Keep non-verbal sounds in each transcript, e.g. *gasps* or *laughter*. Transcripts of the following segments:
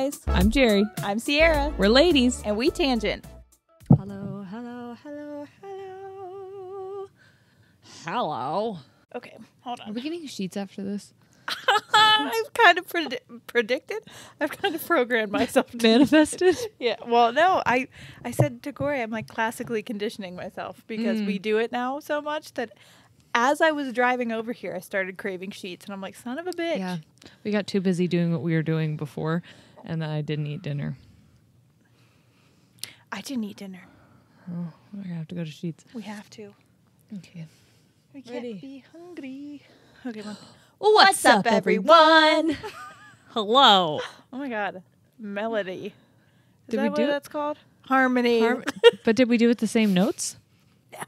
Hey guys, I'm Jerry. I'm Sierra, We're ladies. and we tangent. Hello, hello, hello, hello. Hello. Okay, hold on. Are we getting Sheetz after this? *laughs* I've kind of predi- predicted. I've kind of programmed myself. To, Manifested? *laughs* yeah. Well, no, I I said to Corey, I'm like classically conditioning myself because we mm. do it now so much that as I was driving over here, I started craving Sheetz, and I'm like, son of a bitch. yeah. We got too busy doing what we were doing before, and then I didn't eat dinner. I didn't eat dinner. Oh, we're going to have to go to Sheetz. We have to. Okay. We can't Ready. be hungry. Okay, one. What's, up, everyone? *laughs* Hello. Oh my god, melody. Is Did that we what do it? that's called? Harmony. Har- *laughs* but did we do it the same notes? No.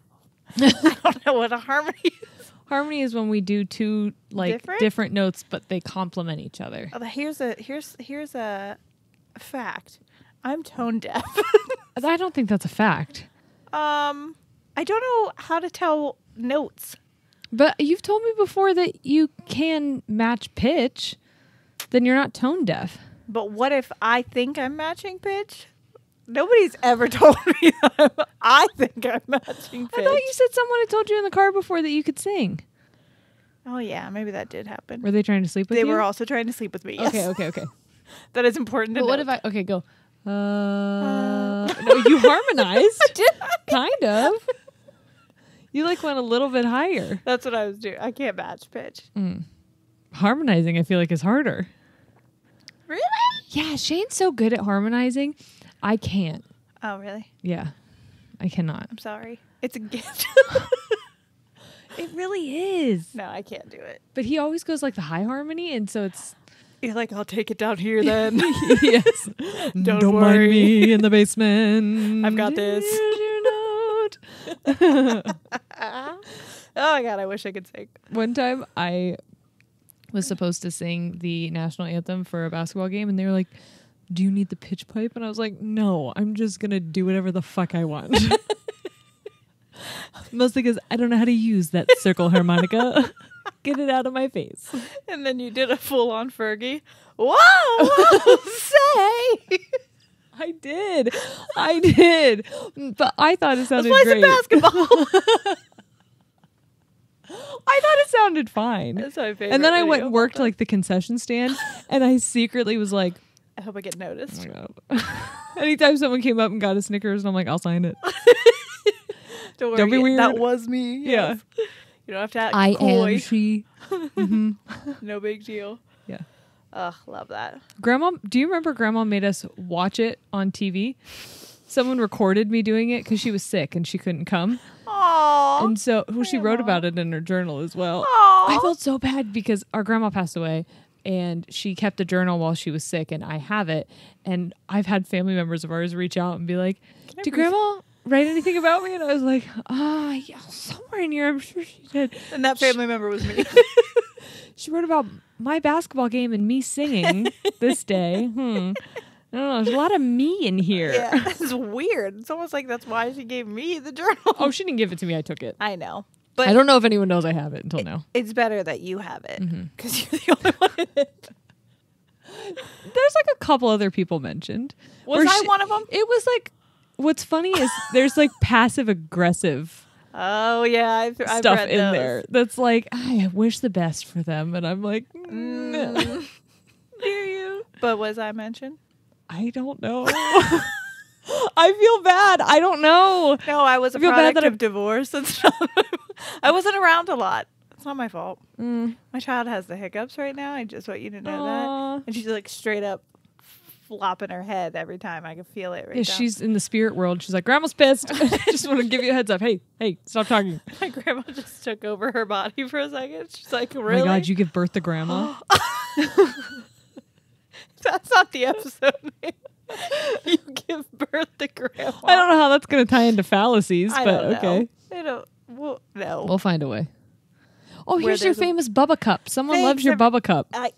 *laughs* I don't know what a harmony is. Harmony is when we do two like Different? different, notes, but they complement each other. Oh, here's a here's here's a fact. I'm tone deaf. *laughs* I don't think that's a fact. um, I don't know how to tell notes. But you've told me before that you can match pitch, then you're not tone deaf. But what if I think I'm matching pitch? Nobody's ever *laughs* told me that I'm- think I'm matching pitch. I thought you said someone had told you in the car before that you could sing. oh yeah, maybe that did happen. Were they trying to sleep with me? they you? were also trying to sleep with me. Yes. Okay, okay, okay. *laughs* that is important. To But what note. if I okay, go. Uh, no, you *laughs* harmonized. Did I? kind of. You like went a little bit higher. That's what I was doing. I can't match pitch. Harmonizing, I feel like, is harder. Really? Yeah, Shane's so good at harmonizing. I can't. Oh really? Yeah, I cannot. I'm sorry. It's a gift. *laughs* *laughs* It really is. no, I can't do it. But he always goes like the high harmony, and so it's You're like, I'll take it down here then. *laughs* yes. Don't mind worry. me in the basement. I've got this. Did you not? oh my god, I wish I could sing. One time I was supposed to sing the national anthem for a basketball game, and they were like, "Do you need the pitch pipe?" And I was like, "No, I'm just gonna do whatever the fuck I want." *laughs* Mostly because I don't know how to use that circle harmonica. *laughs* Get it out of my face. And then you did a full on Fergie. Whoa! *laughs* say! I did. I did. But I thought it sounded Let's play great. some basketball. I thought it sounded fine. That's my favorite. And then I went and worked like the concession stand, and I secretly was like. I hope I get noticed. "Oh my god!" *laughs* Anytime someone came up and got a Snickers, and I'm like, "I'll sign it." *laughs* Don't worry. Don't be weird. That was me. Yeah. yes. You don't have to act I coy. am *laughs* she. Mm-hmm. No big deal. Yeah. Ugh, love that. Grandma, do you remember Grandma made us watch it on TV? Someone recorded me doing it because she was sick and she couldn't come, Aww. and so well, she wrote about it in her journal as well. Aw. I felt so bad because our grandma passed away and she kept a journal while she was sick and I have it and I've had family members of ours reach out and be like, "Did grandma write anything about me?" And I was like, "Ah, yeah, somewhere in here I'm sure she did." And that family member was me. *laughs* She wrote about my basketball game and me singing this day. *laughs* Hmm. I don't know. There's a lot of me in here. yeah. *laughs* It's weird. It's almost like that's why she gave me the journal. Oh, she didn't give it to me. I took it. I know. But I don't know if anyone knows I have it until now. it's better that you have it Mm-hmm. because you're the only one in it. *laughs* There's like a couple other people mentioned. Was I she- one of them? It was like, what's funny is *laughs* there's like passive aggressive Oh yeah, I've, I've stuff read in those. there that's like, I wish the best for them. And I'm like, mm, Mm. *laughs* do you? But was I mentioned? I don't know. I feel bad. I don't know. No, I was a I feel bad product that of I'm- divorce. *laughs* It's not I wasn't around a lot. It's not my fault. Mm. My child has the hiccups right now. I just want you to know Aw. that. And she's like straight up flopping her head every time. I can feel it right Yeah, now. she's in the spirit world. She's like, Grandma's pissed. *laughs* just want to give you a heads up. Hey, hey, stop talking. *laughs* My grandma just took over her body for a second. She's like, Oh really? my God, you give birth to grandma? *gasps* That's not the episode name. *laughs* you give birth to grandma. I don't know how that's going to tie into fallacies, I but don't know. okay. I don't. Well, no. We'll find a way. Oh, Where here's your there's a- famous Bubba Cup. Someone Thanks, loves your every- Bubba Cup. I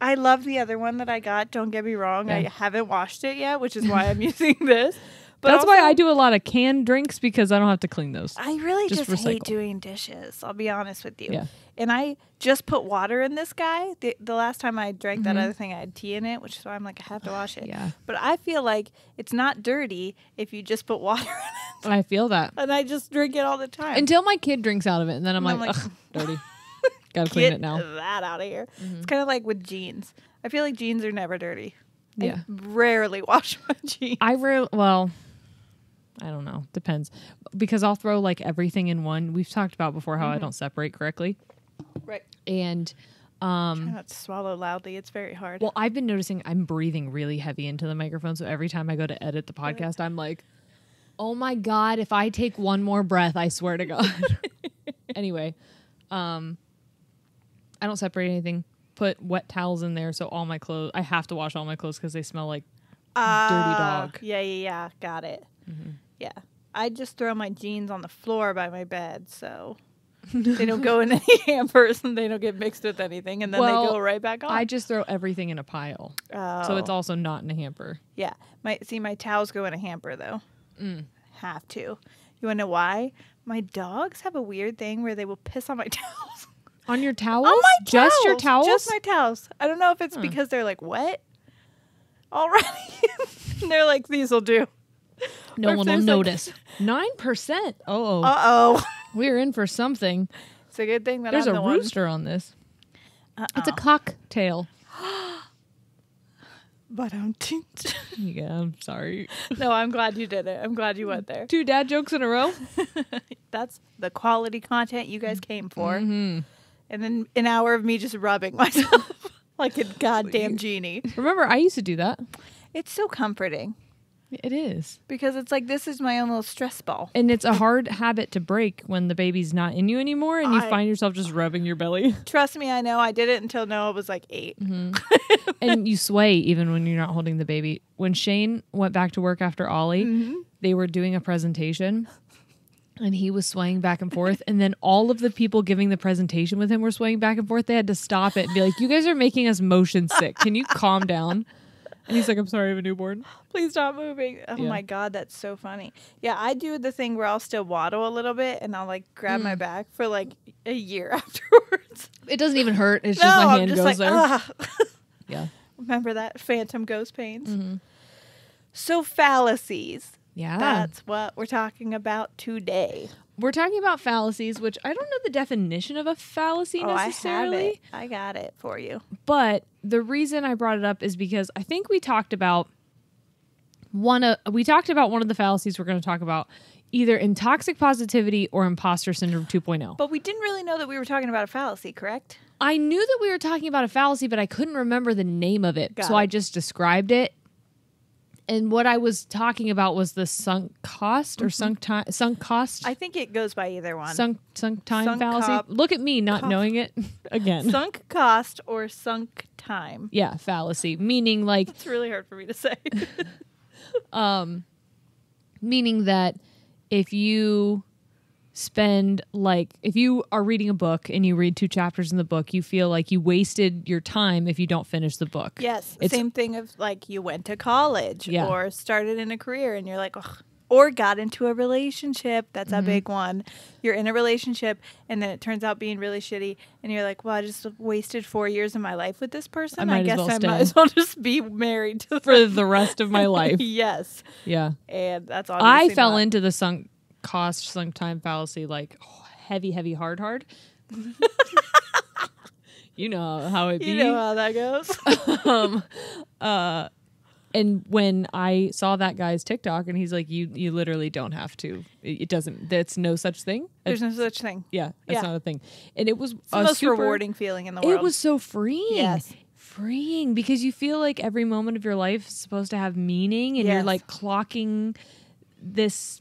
I love the other one that I got. Don't get me wrong. I haven't washed it yet, which is why I'm *laughs* using this. But That's why I do a lot of canned drinks because I don't have to clean those. I really Just just, hate doing dishes. I'll be honest with you. Yeah. And I just put water in this guy. The, the last time I drank that Mhm. other thing, I had tea in it, which is why I'm like, I have to wash it. Yeah. But I feel like it's not dirty if you just put *laughs* water in it. I feel that. And I just drink it all the time. Until my kid drinks out of it, and then I'm And like, I'm like, Ugh, *laughs* dirty. Gotta clean it now. Mm-hmm. that out of here. It's kind of like with jeans. I feel like jeans are never dirty. I Yeah. rarely *laughs* wash my jeans. I rarely, well, I don't know. Depends. Because I'll throw like everything in one. We've talked about before how I Mm-hmm. don't separate correctly. Right. And, Try um, not to swallow loudly. It's very hard. well, I've been noticing I'm breathing really heavy into the microphone. So every time I go to edit the podcast, I'm like, oh my God, if I take one more breath, I swear to God. *laughs* anyway, um, I don't separate anything. Put wet towels in there. So all my clothes, I have to wash all my clothes because they smell like dirty dog. Yeah, yeah, yeah. Got it. Mm-hmm. Yeah. I just throw my jeans on the floor by my bed, so they don't go in any *laughs* hampers and they don't get mixed with anything, and then Well, they go right back on. I just throw everything in a pile. So it's Oh. also not in a hamper. yeah. My see, my towels go in a hamper though. Mm. Have to. You want to know why? My dogs have a weird thing where they will piss on my *laughs* towels. On your towels? On my Just your towels. Just my towels. I don't know if it's Huh. because they're like wet already. *laughs* they're like, these will do. No or one will notice. *laughs* Nine percent. Oh, Uh oh. *laughs* we're in for something. It's a good thing that There's I'm a the one- rooster on this. It's a cocktail. *gasps* But I'm *laughs* Yeah, I'm sorry. no, I'm glad you did it. I'm glad you went there. Two dad jokes in a row. That's the quality content you guys came for. Mhm. And then an hour of me just rubbing myself like a goddamn genie. Remember, I used to do that. It's so comforting It is, because it's like this is my own little stress ball. and it's a hard *laughs* habit to break when the baby's not in you anymore, and you I- find yourself just rubbing your belly, *laughs* Trust me, I know. I did it until Noah was like 8 mm-hmm. *laughs* and you sway even when you're not holding the baby. When Shane went back to work after Ollie, mm-hmm. they were doing a presentation. And he was swaying back and forth. And then all of the people giving the presentation with him were swaying back and forth. They had to stop it and be like, You guys are making us motion sick. Can you calm down? And he's like, I'm sorry, I have a newborn. Please stop moving. Oh Yeah. my god, that's so funny. Yeah, I do the thing where I'll still waddle a little bit and I'll like grab Mm. my back for like a year *laughs* afterwards. It doesn't even hurt. It's no, just my I'm hand just goes like, there. ah. *laughs* Yeah. Remember that phantom ghost pains? Mm-hmm. So fallacies. Yeah. That's what we're talking about today. We're talking about fallacies, which I don't know the definition of a fallacy Oh, I necessarily. it. I got it for you. But the reason I brought it up is because I think we talked about one of we talked about one of the fallacies we're going to talk about either in toxic positivity or imposter syndrome 2.0. But we didn't really know that we were talking about a fallacy, correct? I knew that we were talking about a fallacy, but I couldn't remember the name of it. Got so it. I just described it. And what I was talking about was the sunk cost or sunk time sunk cost I think it goes by either one. sunk sunk time Sunk fallacy. cop- Look at me not cop- knowing it *laughs* again. Sunk cost or sunk time. yeah, fallacy, meaning like It's really hard for me to say. *laughs* um meaning that if you spend like if you are reading a book and you read two chapters in the book, you feel like you wasted your time if you don't finish the book. yes. It's- Same thing of like you went to college Yeah. or started in a career and you're like, Ugh. or got into a relationship. That's Mm-hmm. a big one. You're in a relationship and then it turns out being really shitty and you're like, well, I just wasted four years of my life with this person. might as guess well I stay." might as well *laughs* just be married to For the rest of my *laughs* life. yes. Yeah. And that's all I fell into the sunk cost, sunk time fallacy like heavy, heavy, hard, hard. *laughs* you know how it be. You know how that goes. *laughs* um, uh, and when I saw that guy's TikTok, and he's like, "You, you literally don't have to. It, it doesn't. That's no such thing. There's It's- no such thing. yeah, that's yeah. not a thing." And it was It's the most super- rewarding feeling in the world. It was so freeing. Yes. Freeing because you feel like every moment of your life is supposed to have meaning and you're like clocking this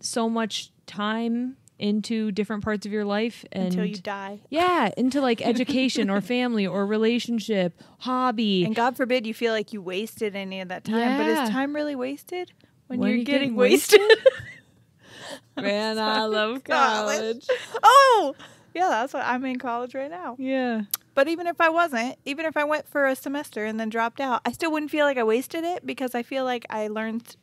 so much time into different parts of your life and until you die. yeah, *laughs* into like education or family or relationship, hobby. And God forbid you feel like you wasted any of that time. But is time really wasted when, When you're you're getting, getting wasted? *laughs* *laughs* Man, I love College. college. oh, yeah, that's what I'm in college right now. Yeah. But even if I wasn't, even if I went for a semester and then dropped out, I still wouldn't feel like I wasted it because I feel like I learned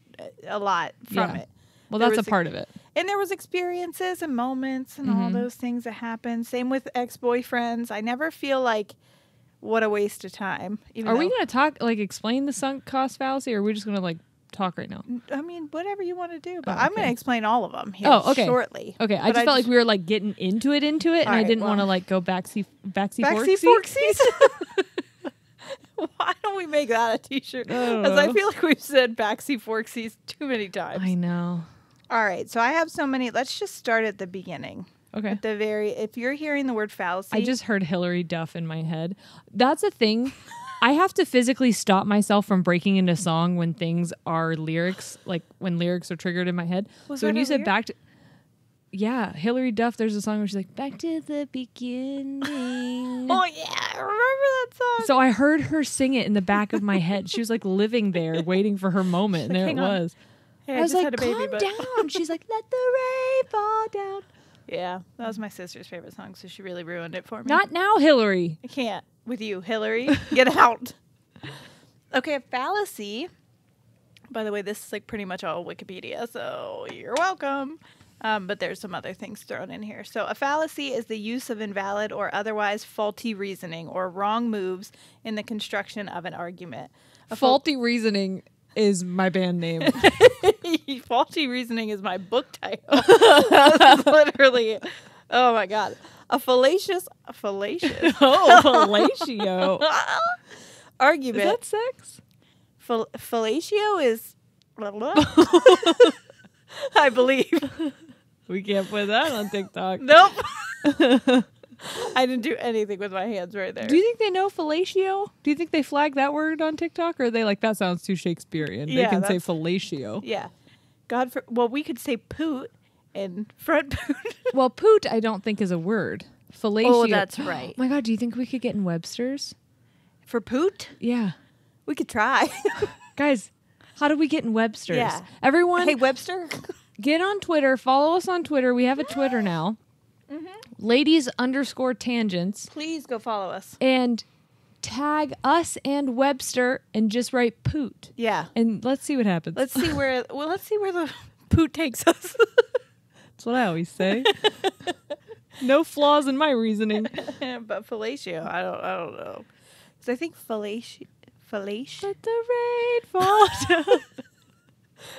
a lot from Yeah. it. Well, There that's a was a- part of it. And there was experiences and moments and all Mhm. those things that happen. Same with ex-boyfriends. I never feel like what a waste of time. Are we going to talk, like, explain the sunk cost fallacy, or are we just going to, like, talk right now? I mean, whatever you want to do, but Oh, I'm going to explain all of them here Oh, okay. shortly. Okay, I just felt like we were, like, getting into it, into it, and I didn't want to, like, go backsy, Backseat forksy. forksies. *laughs* *laughs* Why don't we make that a T-shirt? Because I know. feel like we've said backseat forksies too many times. I know. All right, so I have so many. Let's just start at the beginning. Okay. At the very, if you're hearing the word fallacy, I just heard Hilary Duff in my head. That's a thing. *laughs* I have to physically stop myself from breaking into song when things are lyrics, like when lyrics are triggered in my head. Was so when you said lyric? back to, yeah, Hilary Duff. There's a song where she's like, "Back to the beginning." *laughs* Oh yeah, I remember that song. So I heard her sing it in the back of my head. She was like living there, waiting for her moment, and there it on. Hey, I was just like, had a baby, "Calm but- down." *laughs* She's like, "Let the rain fall down." Yeah, that was my sister's favorite song, so she really ruined it for me. Not now, Hilary. I can't with you, Hilary. Get out. *laughs* Okay, a fallacy. By the way, this is like pretty much all Wikipedia, so you're welcome. Um, but there's some other things thrown in here. So, a fallacy is the use of invalid or otherwise faulty reasoning or wrong moves in the construction of an argument. A faul- Faulty reasoning is my band name. *laughs* faulty reasoning is my book title. That's *laughs* literally, oh my god, a fallacious, a fallacious *laughs* oh, fellatio. Is argument. that sex? Fal- fellatio is, I believe. We can't put that on TikTok. Nope. I didn't do anything with my hands right there. Do you think they know fellatio? Do you think they flag that word on TikTok, or are they like that sounds too Shakespearean? Yeah, they can say that's- fellatio. yeah. God for well, we could say poot and front poot. *laughs* Well, poot I don't think is a word. Fellatio. Oh, that's *gasps* right. Oh my god, do you think we could get in Webster's? for poot, Yeah, we could try. *laughs* guys, how do we get in Webster's? Yeah. Everyone, hey Webster. get on Twitter. Follow us on Twitter. We have a Twitter now. Mm-hmm. Ladies underscore tangents. Please go follow us. and tag us and Webster and just write poot. Yeah. And let's see what happens. Let's see where *laughs* well let's see where the *laughs* poot takes us. That's what I always say. no flaws in my reasoning. *laughs* but fellatio, I don't I don't know. Cuz I think fellatio fellatio Let the rain fall down.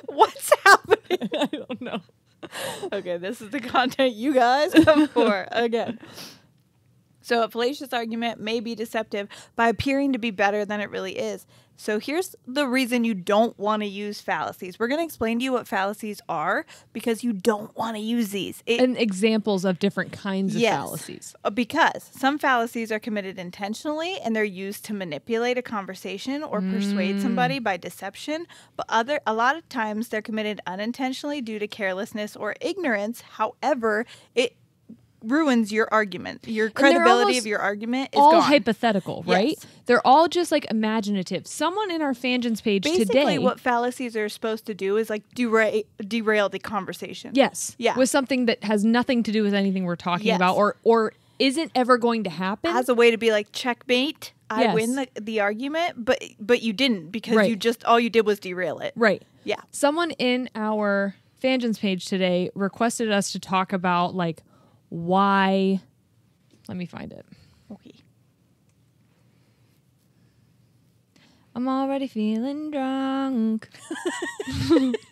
What's happening? I don't know. Okay, this is the *laughs* content you guys come for again. So, a fallacious argument may be deceptive by appearing to be better than it really is. So, here's the reason you don't want to use fallacies. We're going to explain to you what fallacies are because you don't want to use these. It, And examples of different kinds of fallacies. Uh, because some fallacies are committed intentionally and they're used to manipulate a conversation or persuade somebody by deception but other a lot of times they're committed unintentionally due to carelessness or ignorance however it ruins your argument your credibility of your argument is all gone. hypothetical, right? Yes. They're all just like imaginative. Someone in our Fangens page basically today. what fallacies are supposed to do is like derail, derail the conversation yes. Yeah. With something that has nothing to do with anything we're talking Yes. about or or isn't ever going to happen. as a way to be like checkmate I Yes. win the, the argument but but you didn't because Right. you just all you did was derail it right. yeah Someone in our Fangens page today requested us to talk about like why. Let me find it. okay I'm already feeling drunk. *laughs*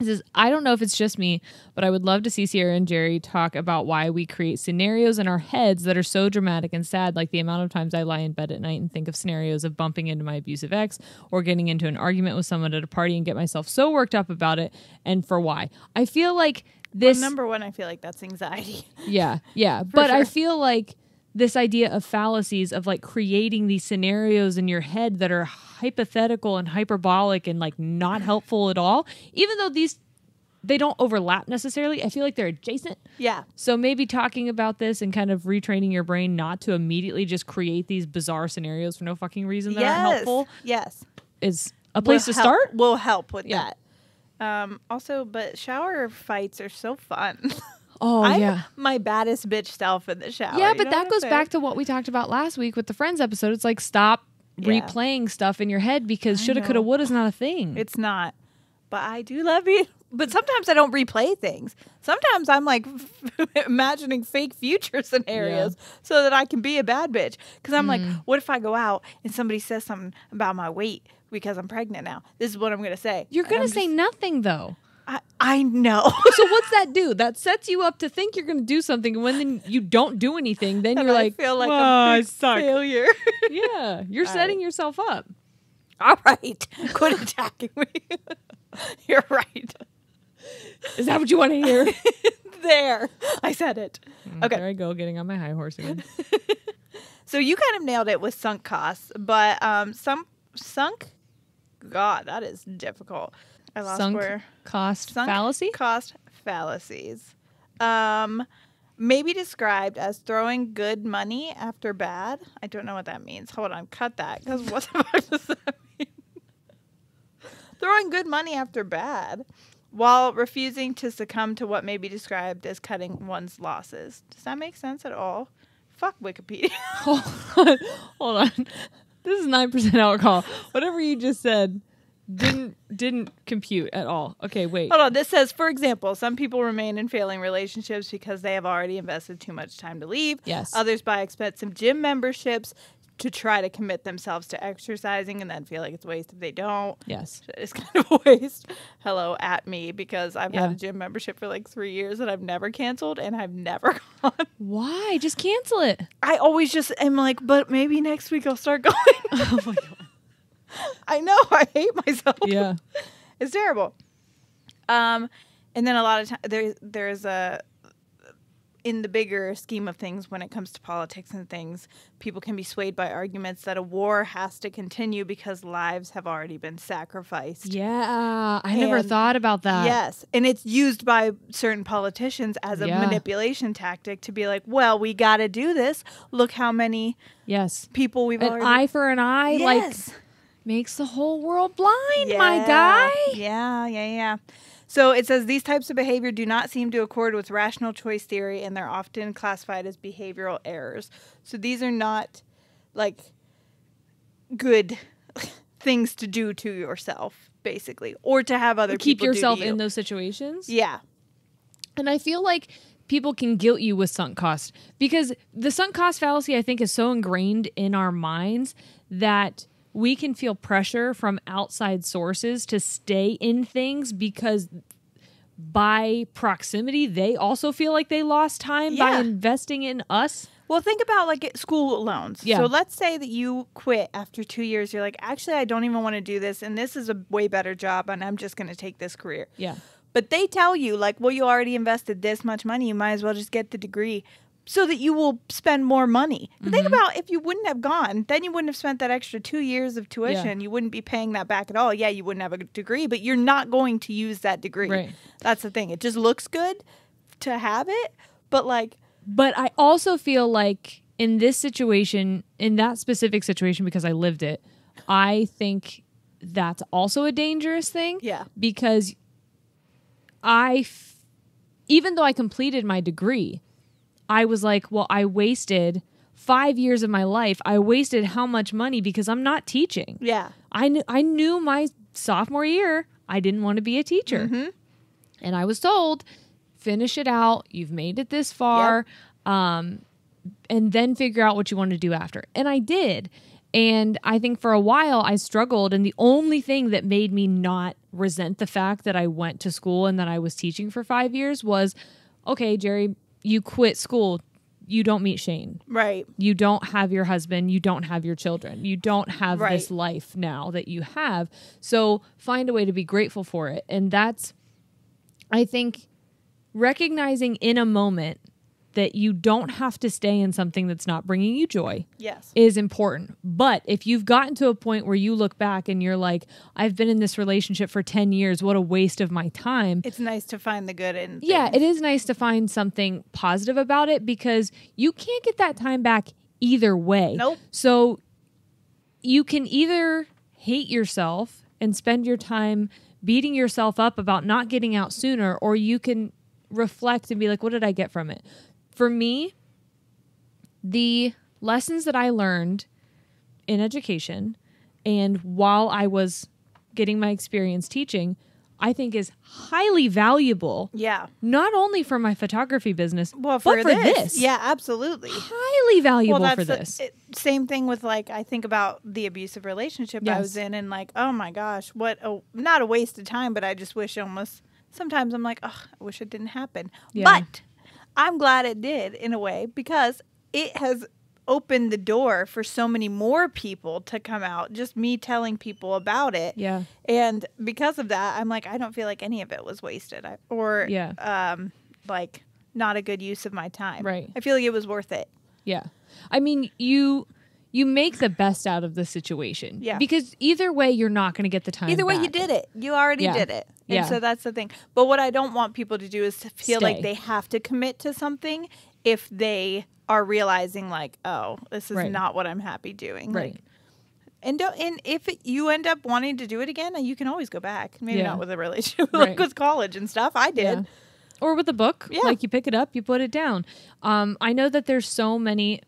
It says, I don't know if it's just me, but I would love to see Sierra and Jerry talk about why we create scenarios in our heads that are so dramatic and sad, like the amount of times I lie in bed at night and think of scenarios of bumping into my abusive ex or getting into an argument with someone at a party and get myself so worked up about it and for why. I feel like this Well, number one, I feel like that's anxiety. *laughs* yeah, yeah. But I feel like this idea of fallacies of like creating these scenarios in your head that are hypothetical and hyperbolic and like not helpful at all, even though these they don't overlap necessarily. I feel like they're adjacent. yeah. So maybe talking about this and kind of retraining your brain not to immediately just create these bizarre scenarios for no fucking reason that yes. aren't helpful Yes. is a place Will to help- start. Will help with Yeah. that. Um, also, but shower fights are so fun. *laughs* Oh I'm yeah. my baddest bitch self in the shower. Yeah, but that goes back to what we talked about last week with the Friends episode. It's like stop Yeah. replaying stuff in your head because shoulda, coulda, woulda is not a thing. *laughs* It's not. but I do love being. *laughs* But sometimes I don't replay things. Sometimes I'm like imagining fake future scenarios so that I can be a bad bitch. Because I'm like, Mm. what if I go out and somebody says something about my weight because I'm pregnant now? This is what I'm gonna say. You're gonna say just- nothing though. I, I know. *laughs* So what's that do? That sets you up to think you're gonna do something, and when then you don't do anything, then *laughs* And you're like, I like, feel like "Well, a I big suck." failure. *laughs* Yeah, you're All setting yourself up. All right, quit attacking me. You're right. Is that what you want to hear? There, I said it. Okay. There I go, getting on my high horse again. So you kind of nailed it with sunk costs, but um, some sunk. God, that is difficult. I lost Sunk where cost sunk fallacy. cost fallacies. Um, maybe described as throwing good money after bad. I don't know what that means. Hold on, cut that because what the *laughs* fuck does that mean? throwing good money after bad, while refusing to succumb to what may be described as cutting one's losses. Does that make sense at all? Fuck Wikipedia. *laughs* Hold on, hold on. This is nine percent alcohol. Whatever you just said didn't didn't compute at all. Okay, wait. Hold on. This says, for example, some people remain in failing relationships because they have already invested too much time to leave. Yes. Others buy expensive gym memberships to try to commit themselves to exercising and then feel like it's a waste if they don't. Yes. *laughs* It's kind of a waste. Hello, at me, because I've had a gym membership for like three years and I've never canceled and I've never *laughs* gone. Why? Just cancel it. I always just am like, but maybe next week I'll start *laughs* going. Oh my god. I know. I hate myself. Yeah. It's terrible. Um, and then a lot of times there there's a in the bigger scheme of things when it comes to politics and things, people can be swayed by arguments that a war has to continue because lives have already been sacrificed. Yeah. I never thought about that. Yes, and it's used by certain politicians as a Yeah. manipulation tactic to be like, "Well, we got to do this. Look how many Yes. people we've An already." eye for an eye, yes. like makes the whole world blind, my guy. Yeah, yeah, yeah. So it says these types of behavior do not seem to accord with rational choice theory and they're often classified as behavioral errors. So these are not like good *laughs* things to do to yourself, basically, or to have other Keep people do to yourself you. in those situations. Yeah. And I feel like people can guilt you with sunk cost because the sunk cost fallacy, I think, is so ingrained in our minds that we can feel pressure from outside sources to stay in things because by proximity, they also feel like they lost time by investing in us. Well, think about like school loans. Yeah. So let's say that you quit after two years. You're like, actually, I don't even want to do this, and this is a way better job, and I'm just going to take this career. Yeah. But they tell you, like, well, you already invested this much money. You might as well just get the degree so that you will spend more money. Think Mm-hmm. about if you wouldn't have gone, then you wouldn't have spent that extra two years of tuition. You wouldn't be paying that back at all. Yeah, you wouldn't have a degree, but you're not going to use that degree. Right. That's the thing. It just looks good to have it, but like, But I also feel like in this situation, in that specific situation, because I lived it, I think that's also a dangerous thing. Yeah. Because I, f- even though I completed my degree, I was like, well, I wasted five years of my life. I wasted how much money because I'm not teaching. yeah. I knew I knew my sophomore year I didn't want to be a teacher, and I was told, finish it out. You've made it this far, um, and then figure out what you want to do after. And I did. And I think for a while I struggled, and the only thing that made me not resent the fact that I went to school and that I was teaching for five years was, okay, Jerry, you quit school. You don't meet Shane Right. you don't have your husband, you don't have your children, you don't have Right. this life now that you have. So find a way to be grateful for it. And that's, I think, recognizing in a moment that you don't have to stay in something that's not bringing you joy Yes. is important. But if you've gotten to a point where you look back and you're like, I've been in this relationship for 10 years, what a waste of my time. It's nice to find the good in. Yeah, it is nice to find something positive about it because you can't get that time back either way. Nope. So you can either hate yourself and spend your time beating yourself up about not getting out sooner, or you can reflect and be like, what did I get from it? For me, the lessons that I learned in education and while I was getting my experience teaching, I think is highly valuable, Yeah. not only for my photography business, Well, for, but for this, this. yeah, absolutely. highly valuable well, for that's this. the- it- same thing with like I think about the abusive relationship I was in, and like, oh my gosh, what a not a waste of time, but I just wish almost sometimes I'm like, oh, I wish it didn't happen. Yeah. But I'm glad it did in a way because it has opened the door for so many more people to come out. Just me telling people about it. yeah. And because of that, I'm like, I don't feel like any of it was wasted I, or Yeah. um, like not a good use of my time. Right. I feel like it was worth it. Yeah. I mean, you you make the best out of the situation. Yeah. Because either way you're not going to get the time. Either way, you did it. You already Yeah. did it. And Yeah. so that's the thing. But what I don't want people to do is to feel Stay. like they have to commit to something if they are realizing like, oh, this is Right. not what I'm happy doing. Right. Like, and don't, and if you end up wanting to do it again, you can always go back. Maybe Yeah. not with a relationship, *laughs* Right. like with college and stuff. I did. Yeah. Or with a book, Yeah. like you pick it up, you put it down. Um, I know that there's so many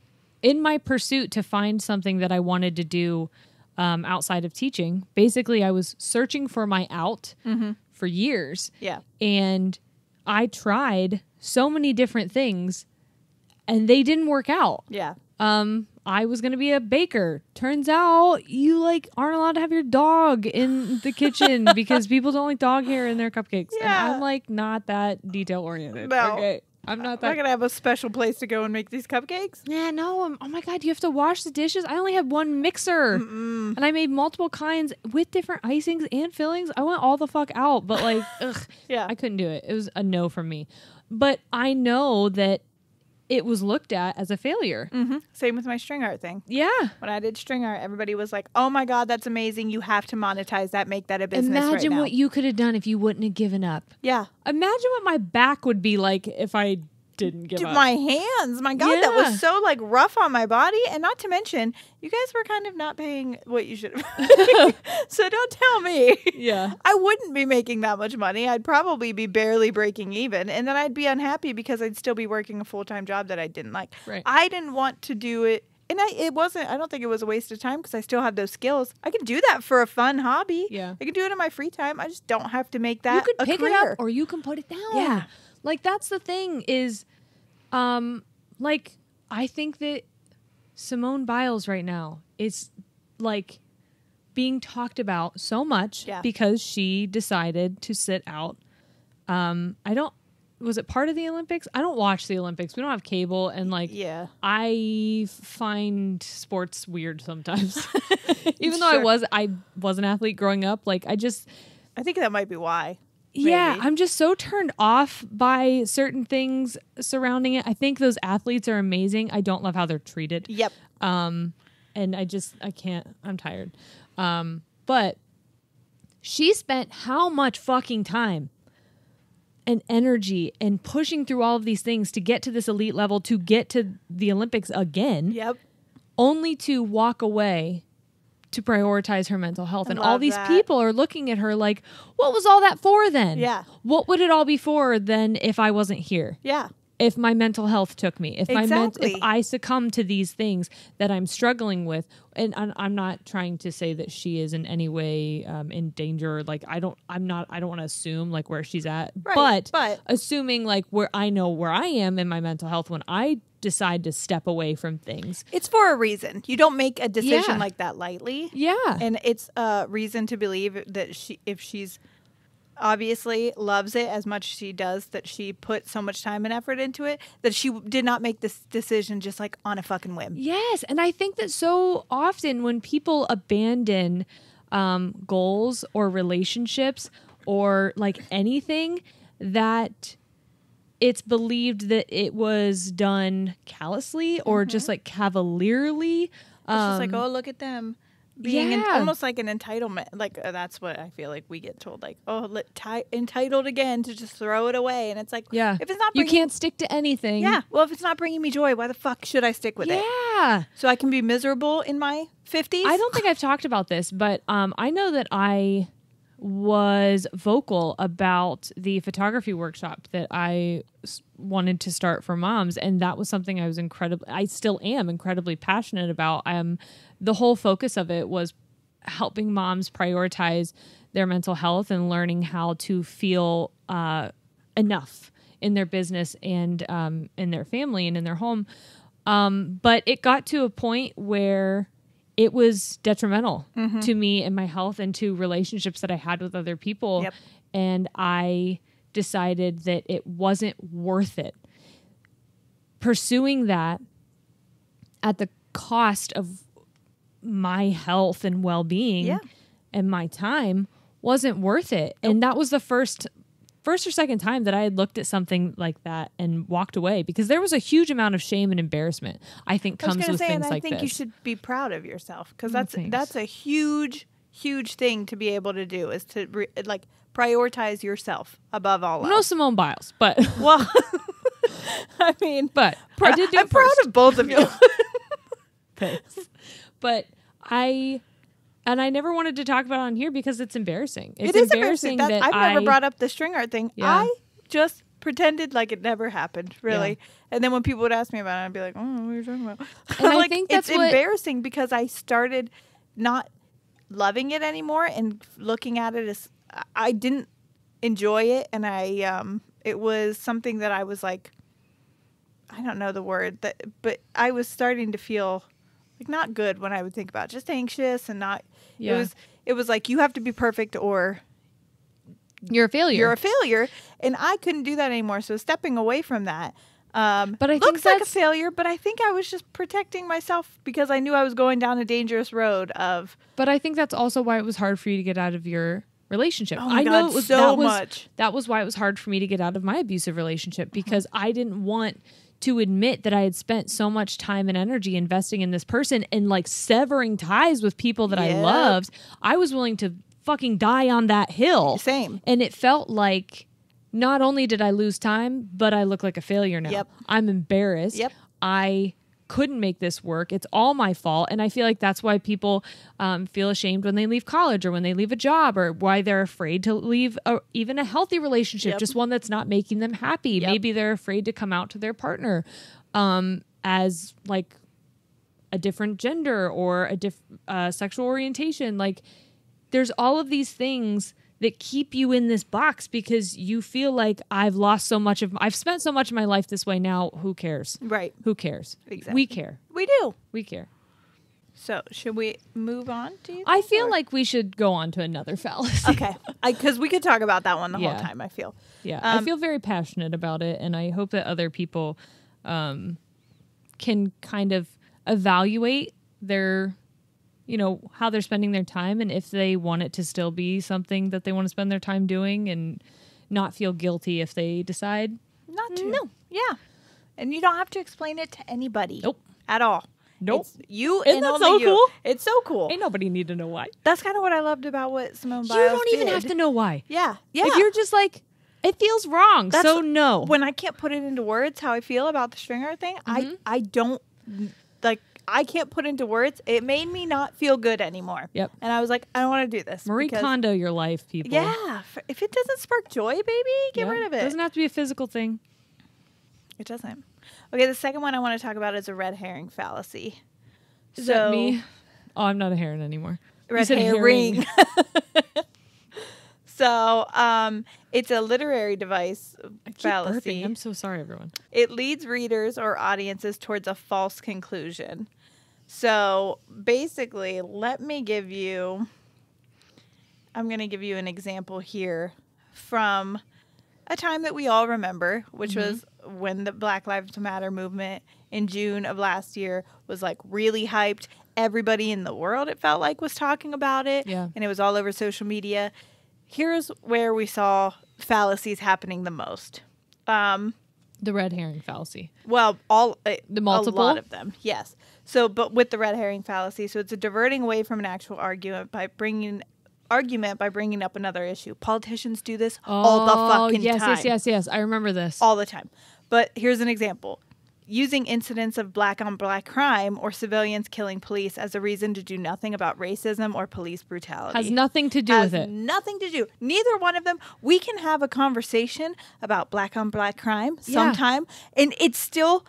in my pursuit to find something that I wanted to do um, outside of teaching. Basically, I was searching for my out for years, Yeah. and I tried so many different things, and they didn't work out. Yeah. um I was gonna be a baker. Turns out you like aren't allowed to have your dog in the *laughs* kitchen because people don't like dog hair in their cupcakes. Yeah. And I'm like not that detail oriented. No. Okay. I'm not that. I'm not going to have a special place to go and make these cupcakes. yeah, no. I'm, oh my god, you have to wash the dishes. I only have one mixer, and I made multiple kinds with different icings and fillings. I went all the fuck out, but like, *laughs* ugh, Yeah. I couldn't do it. It was a no from me. But I know that it was looked at as a failure. hmm Same with my string art thing. Yeah, When I did string art, everybody was like, "Oh my god, that's amazing! You have to monetize that, make that a business." right Imagine now." what you could have done if you wouldn't have given up. Yeah, Imagine what my back would be like if I didn't give Dude, up. my hands. My god, that was so like rough on my body, and not to mention, you guys were kind of not paying what you should. have. *laughs* so don't tell me. yeah. I wouldn't be making that much money. I'd probably be barely breaking even, and then I'd be unhappy because I'd still be working a full time job that I didn't like. Right. I didn't want to do it, and I it wasn't. I don't think it was a waste of time because I still have those skills. I can do that for a fun hobby. Yeah. I can do it in my free time. I just don't have to make that. you could pick career. it up or you can put it down. Yeah. Like that's the thing is um like I think that Simone Biles right now is like being talked about so much Yeah. because she decided to sit out. Um I don't was it part of the Olympics? I don't watch the Olympics. We don't have cable and like Yeah. I find sports weird sometimes. *laughs* *laughs* Even though I was I was an athlete growing up, like I just I think that might be why. Yeah, I'm just so turned off by certain things surrounding it. I think those athletes are amazing. I don't love how they're treated. Yep. Um and I just I can't. I'm tired. Um but she spent how much fucking time and energy and pushing through all of these things to get to this elite level to get to the Olympics again Yep. only to walk away to prioritize her mental health. I and all these that. people are looking at her like, what was all that for then? Yeah. What would it all be for then if I wasn't here? Yeah. If my mental health took me, if my ment- Exactly. if I succumb to these things that I'm struggling with, and I'm, I'm not trying to say that she is in any way um, in danger. Like I don't, I'm not, I don't want to assume like where she's at, Right, but but- assuming like where I know where I am in my mental health when I decide to step away from things. It's for a reason. You don't make a decision Yeah. like that lightly. Yeah, And it's a reason to believe that she if she's obviously loves it as much as she does that she put so much time and effort into it that she did not make this decision just like on a fucking whim. Yes, and I think that so often when people abandon um, goals or relationships or like anything, that it's believed that it was done callously or just like cavalierly. It's just like, Um, oh, look at them. Being yeah. almost like an entitlement. Like, uh, that's what I feel like we get told. Like, oh, let, ti- entitled again to just throw it away. And it's like, yeah, if it's not you can't stick to anything. Yeah. Well, if it's not bringing me joy, why the fuck should I stick with it? yeah. So I can be miserable in my 50s? I don't think I've talked about this, but um, I know that I was vocal about the photography workshop that I wanted to start for moms, and that was something I was incredibly, I still am incredibly passionate about. Um, the whole focus of it was helping moms prioritize their mental health and learning how to feel uh, enough in their business and um, in their family and in their home. Um, but it got to a point where it was detrimental Mm-hmm. to me and my health and to relationships that I had with other people. Yep. And I decided that it wasn't worth it. Pursuing that at the cost of my health and well being Yeah. and my time wasn't worth it. And that was the first first or second time that I had looked at something like that and walked away because there was a huge amount of shame and embarrassment I think I comes gonna with say, things and I think this. you should be proud of yourself because Oh, that's thanks. that's a huge, huge thing to be able to do is to re- like prioritize yourself above all else. no. Simone Biles, but *laughs* *laughs* Well, I mean, but prou- I did do I'm proud of both of you. *laughs* Thanks. But I and I never wanted to talk about it on here because it's embarrassing. It's it is embarrassing. That, that I've never I- brought up the string art thing. Yeah. I just pretended like it never happened, really. And then when people would ask me about it, I'd be like, "Oh, what are you talking about?" And I *laughs* think that's it's what- embarrassing because I started not loving it anymore and looking at it as I didn't enjoy it, and I um, it was something that I was like, I don't know the word that, but I was starting to feel like not good when I would think about it, just anxious and not. Yeah. It was it was like you have to be perfect or You're a failure. you're a failure and i couldn't do that anymore so stepping away from that um, But I think looks like a failure but i think i was just protecting myself because i knew i was going down a dangerous road of But I think that's also why it was hard for you to get out of your relationship. Oh I know God, it was so that was, much. That was why it was hard for me to get out of my abusive relationship Uh-huh. because I didn't want to admit that I had spent so much time and energy investing in this person and like severing ties with people that I loved. I was willing to fucking die on that hill. Same. And it felt like not only did I lose time, but I look like a failure now. Yep. I'm embarrassed. Yep. I couldn't make this work. It's all my fault. And I feel like that's why people um, feel ashamed when they leave college or when they leave a job or why they're afraid to leave a, even a healthy relationship, Yep. just one that's not making them happy. Yep. Maybe they're afraid to come out to their partner um, as like a different gender or a diff- uh, sexual orientation. Like there's all of these things that keep you in this box because you feel like I've lost so much of I've spent so much of my life this way now who cares? Right. Who cares? Exactly. we care. We do. We care. So should we move on do you I feel or- like we should go on to another *laughs* fallacy. Okay. Because we could talk about that one the Yeah. whole time i feel. Yeah. I Um, feel very passionate about it and I hope that other people um, can kind of evaluate their you know how they're spending their time and if they want it to still be something that they want to spend their time doing and not feel guilty if they decide not to No. yeah and you don't have to explain it to anybody Nope. at all Nope. It's you Isn't and that only so you. cool? It's so cool. ain't nobody need to know why That's kind of what I loved about what Simone you don't even did. have to know why Yeah, yeah. if you're just like it feels wrong That's- so no when I can't put it into words how I feel about the stringer thing, Mm-hmm. I I don't like I can't put into words. It made me not feel good anymore. Yep. And I was like, I don't want to do this. Marie because- Kondo your life people Yeah. If it doesn't spark joy, baby, get Yeah. rid of it. It doesn't have to be a physical thing it doesn't. Okay, the second one I want to talk about is a red herring fallacy. is so, that me oh I'm not a heron anymore You Red said herring. *laughs* so, um, it's a literary device fallacy. burping. I'm so sorry, everyone. it leads readers or audiences towards a false conclusion. So basically, let me give you, I'm going to give you an example here from a time that we all remember, which Mm-hmm. was when the Black Lives Matter movement in June of last year was like really hyped. Everybody in the world, it felt like, was talking about it. Yeah. And it was all over social media. Here's where we saw fallacies happening the most. Um, The red herring fallacy. well, all uh, The a multiple? lot of them, yes. So, but with the red herring fallacy, so it's a diverting away from an actual argument by bringing argument by bringing up another issue. Politicians do this all the oh, fucking Oh, yes, time, yes, yes, yes. I remember this. all the time. But here's an example: using incidents of black on black crime or civilians killing police as a reason to do nothing about racism or police brutality Has nothing to do has with it. Nothing to do. Neither one of them. We can have a conversation about black on black crime Yeah. sometime, and it's still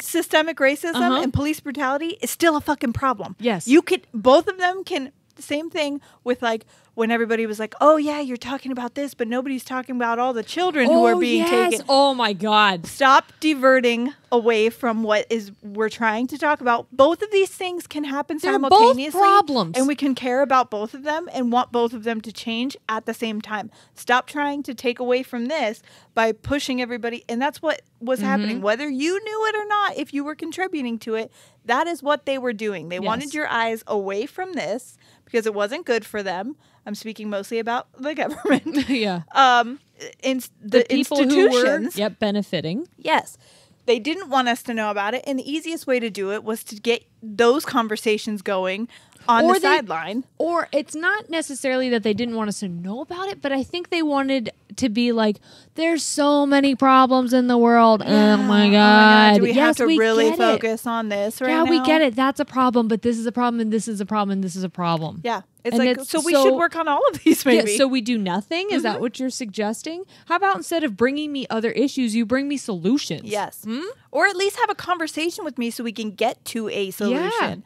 systemic racism Uh-huh. and police brutality is still a fucking problem. Yes. you could. Both of them can same thing with like when everybody was like, "Oh yeah, you're talking about this, but nobody's talking about all the children who are being yes. taken." Oh my god. Stop diverting away from what is we're trying to talk about. Both of these things can happen They're both simultaneously, problems. and we can care about both of them and want both of them to change at the same time. Stop trying to take away from this by pushing everybody, and that's what was Mm-hmm. happening. Whether you knew it or not, if you were contributing to it, that is what they were doing. They Yes. wanted your eyes away from this because it wasn't good for them. I'm speaking mostly about the *laughs* government. *laughs* yeah. um, in the, The people who were yep benefiting. Yes. They didn't want us to know about it. And the easiest way to do it was to get those conversations going on Or the sideline. Or it's not necessarily that they didn't want us to know about it, but I think they wanted to be like, "There's so many problems in the world. Oh my god! Do we yes, have to we really it. focus on this right yeah, now? we get it. That's a problem, but this is a problem, and this is a problem, and this is a problem. Yeah. It's And like, it's so we so- should work on all of these Yeah, maybe. so we do nothing. Is that what you're suggesting? How about instead of bringing me other issues, you bring me solutions? yes. Hmm? Or at least have a conversation with me so we can get to a solution.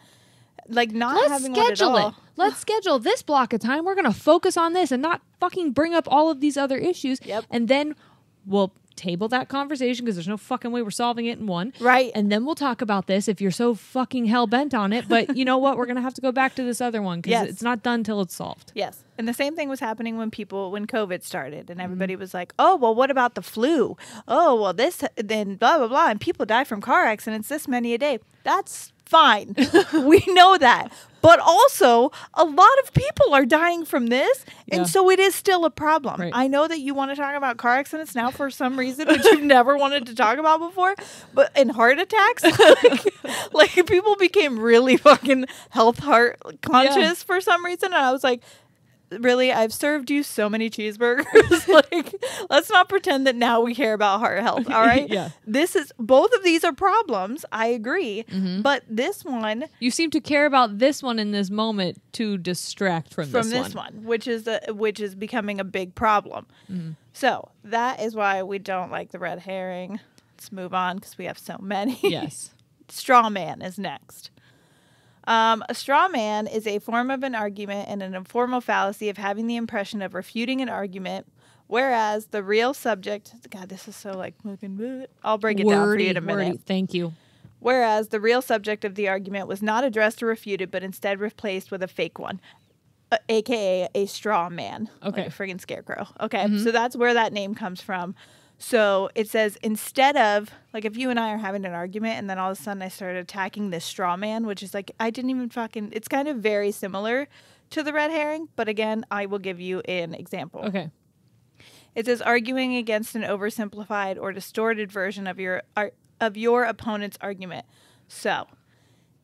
Like not Let's having one at schedule it. all. Let's schedule this block of time. We're going to focus on this and not fucking bring up all of these other issues. Yep. And then we'll table that conversation because there's no fucking way we're solving it in one. Right. And then we'll talk about this if you're so fucking hell bent on it. But you know what? We're going to have to go back to this other one because Yes. it's not done till it's solved. Yes. And the same thing was happening when people, when COVID started, and Mm-hmm. everybody was like, oh, well, what about the flu? Oh, well, this, then blah, blah, blah. And people die from car accidents this many a day. That's fine. *laughs* we know that. But also, a lot of people are dying from this. Yeah. And so it is still a problem. Right. I know that you want to talk about car accidents now for some reason, which you've never wanted to talk about before, but in heart attacks, *laughs* like, like people became really fucking health heart conscious for some reason. And I was like, really i've served you so many cheeseburgers *laughs* like let's not pretend that now we care about heart health all right *laughs* Yeah. this is both of these are problems i agree Mm-hmm. but this one You seem to care about this one in this moment to distract from, from this, this one. one, which is a, which is becoming a big problem Mm-hmm. so that is why we don't like the red herring let's move on because we have so many Yes. *laughs* straw man is next. Um, a straw man is a form of an argument and an informal fallacy of having the impression of refuting an argument, whereas the real subject. God, this is so like. I'll break it down for you in a minute. wordy. Thank you. Whereas the real subject of the argument was not addressed or refuted, but instead replaced with a fake one, uh, aka a straw man. Okay. Like a friggin' scarecrow. Okay. So that's where that name comes from. So it says instead of, like, if you and I are having an argument and then all of a sudden I started attacking this straw man, which is like, I didn't even fucking, it's kind of very similar to the red herring. But again, I will give you an example. Okay. It says arguing against an oversimplified or distorted version of your of your opponent's argument. So,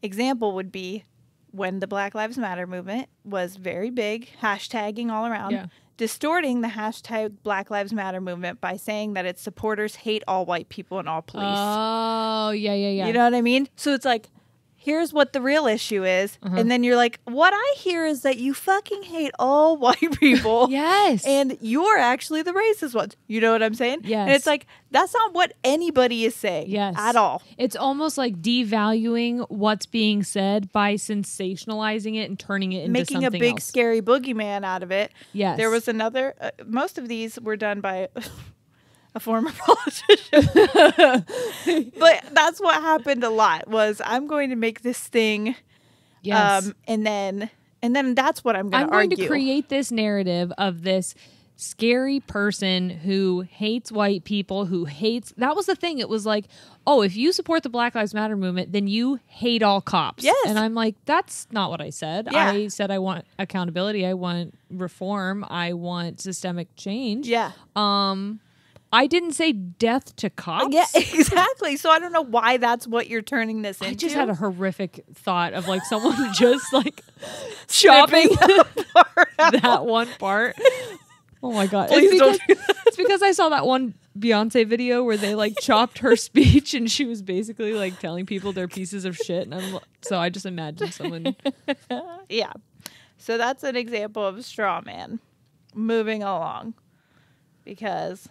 example would be when the Black Lives Matter movement was very big, hashtagging all around, Yeah. Distorting the hashtag Black Lives Matter movement by saying that its supporters hate all white people and all police. Oh, yeah, yeah, yeah. You know what I mean? So it's like, here's what the real issue is. Uh-huh. And then you're like, what I hear is that you fucking hate all *laughs* white people. *laughs* yes. And you're actually the racist ones. You know what I'm saying? Yes. And it's like, that's not what anybody is saying Yes. at all. It's almost like devaluing what's being said by sensationalizing it and turning it into Making a big, else. scary boogeyman out of it. Yes. There was another, uh, most of these were done by *laughs* a former *laughs* politician. *laughs* but that's what happened a lot was I'm going to make this thing yes. um and then and then that's what I'm going I'm to going argue. to create this narrative of this scary person who hates white people, who hates. That was the thing. It was like, oh, if you support the Black Lives Matter movement, then you hate all cops. Yes. And I'm like, that's not what I said. Yeah. I said I want accountability. I want reform. I want systemic change. yeah. Um, I didn't say death to cops. Yeah, *laughs* exactly. So I don't know why that's what you're turning this into. I just had a horrific thought of like someone *laughs* just like *laughs* chopping that one part. Oh my god! Please it's don't because, it's because I saw that one Beyonce video where they like chopped her speech and she was basically like telling people they're pieces of shit, and I'm so I just imagine someone. Yeah. So that's an example of a straw man. Moving along. Because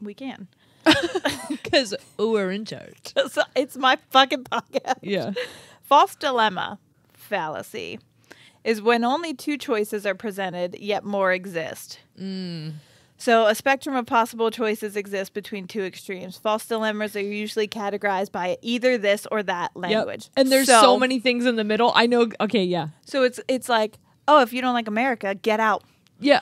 we can. *laughs* Because we're in charge. *laughs* So it's my fucking podcast. Yeah. False dilemma fallacy. is when only two choices are presented, yet more exist. Mm. So, a spectrum of possible choices exists between two extremes. False dilemmas are usually categorized by either this or that language. And there's so, many things in the middle. I know. Okay, yeah. So it's it's like, oh, if you don't like America, get out. Yeah.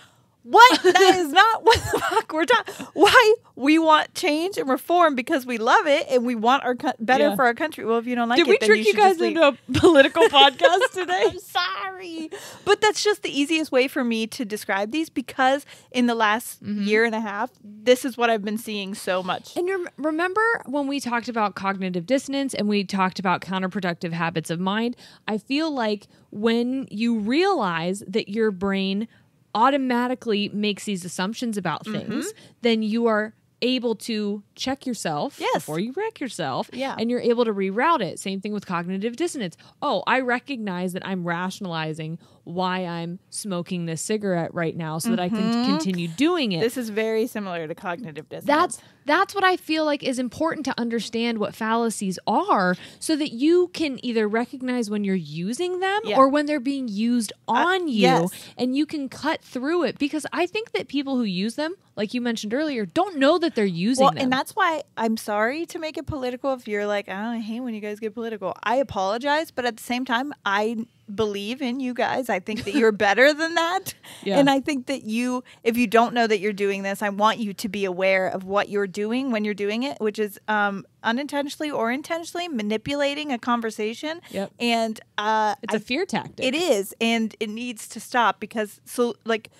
What? that *laughs* is not what the fuck we're talking. Why we want change and reform because we love it and we want our better Yeah. for our country. Well, if you don't like Did it, we then trick you, you guys into a political *laughs* podcast today? I'm sorry, but that's just the easiest way for me to describe these because in the last Mm-hmm. year and a half, this is what I've been seeing so much. And rem- remember when we talked about cognitive dissonance and we talked about counterproductive habits of mind? I feel like when you realize that your brain automatically makes these assumptions about Mm-hmm. things, then you are able to check yourself Yes. before you wreck yourself Yeah. and you're able to reroute it same thing with cognitive dissonance oh i recognize that i'm rationalizing why i'm smoking this cigarette right now so that i can continue doing it Mm-hmm. This is very similar to cognitive dissonance. that's that's what I feel like is important to understand what fallacies are so that you can either recognize when you're using them Yeah. or when they're being used on you yes. and you can cut through it because I think that people who use them like you mentioned earlier don't know that they're using well, them. and that's why I'm sorry to make it political. If you're like, oh, I hate when you guys get political, I apologize, but at the same time, I believe in you guys. I think that you're *laughs* better than that, Yeah. and I think that you, if you don't know that you're doing this, I want you to be aware of what you're doing when you're doing it, which is um, unintentionally or intentionally manipulating a conversation. Yep. and uh, it's a fear tactic. It is, and it needs to stop because so like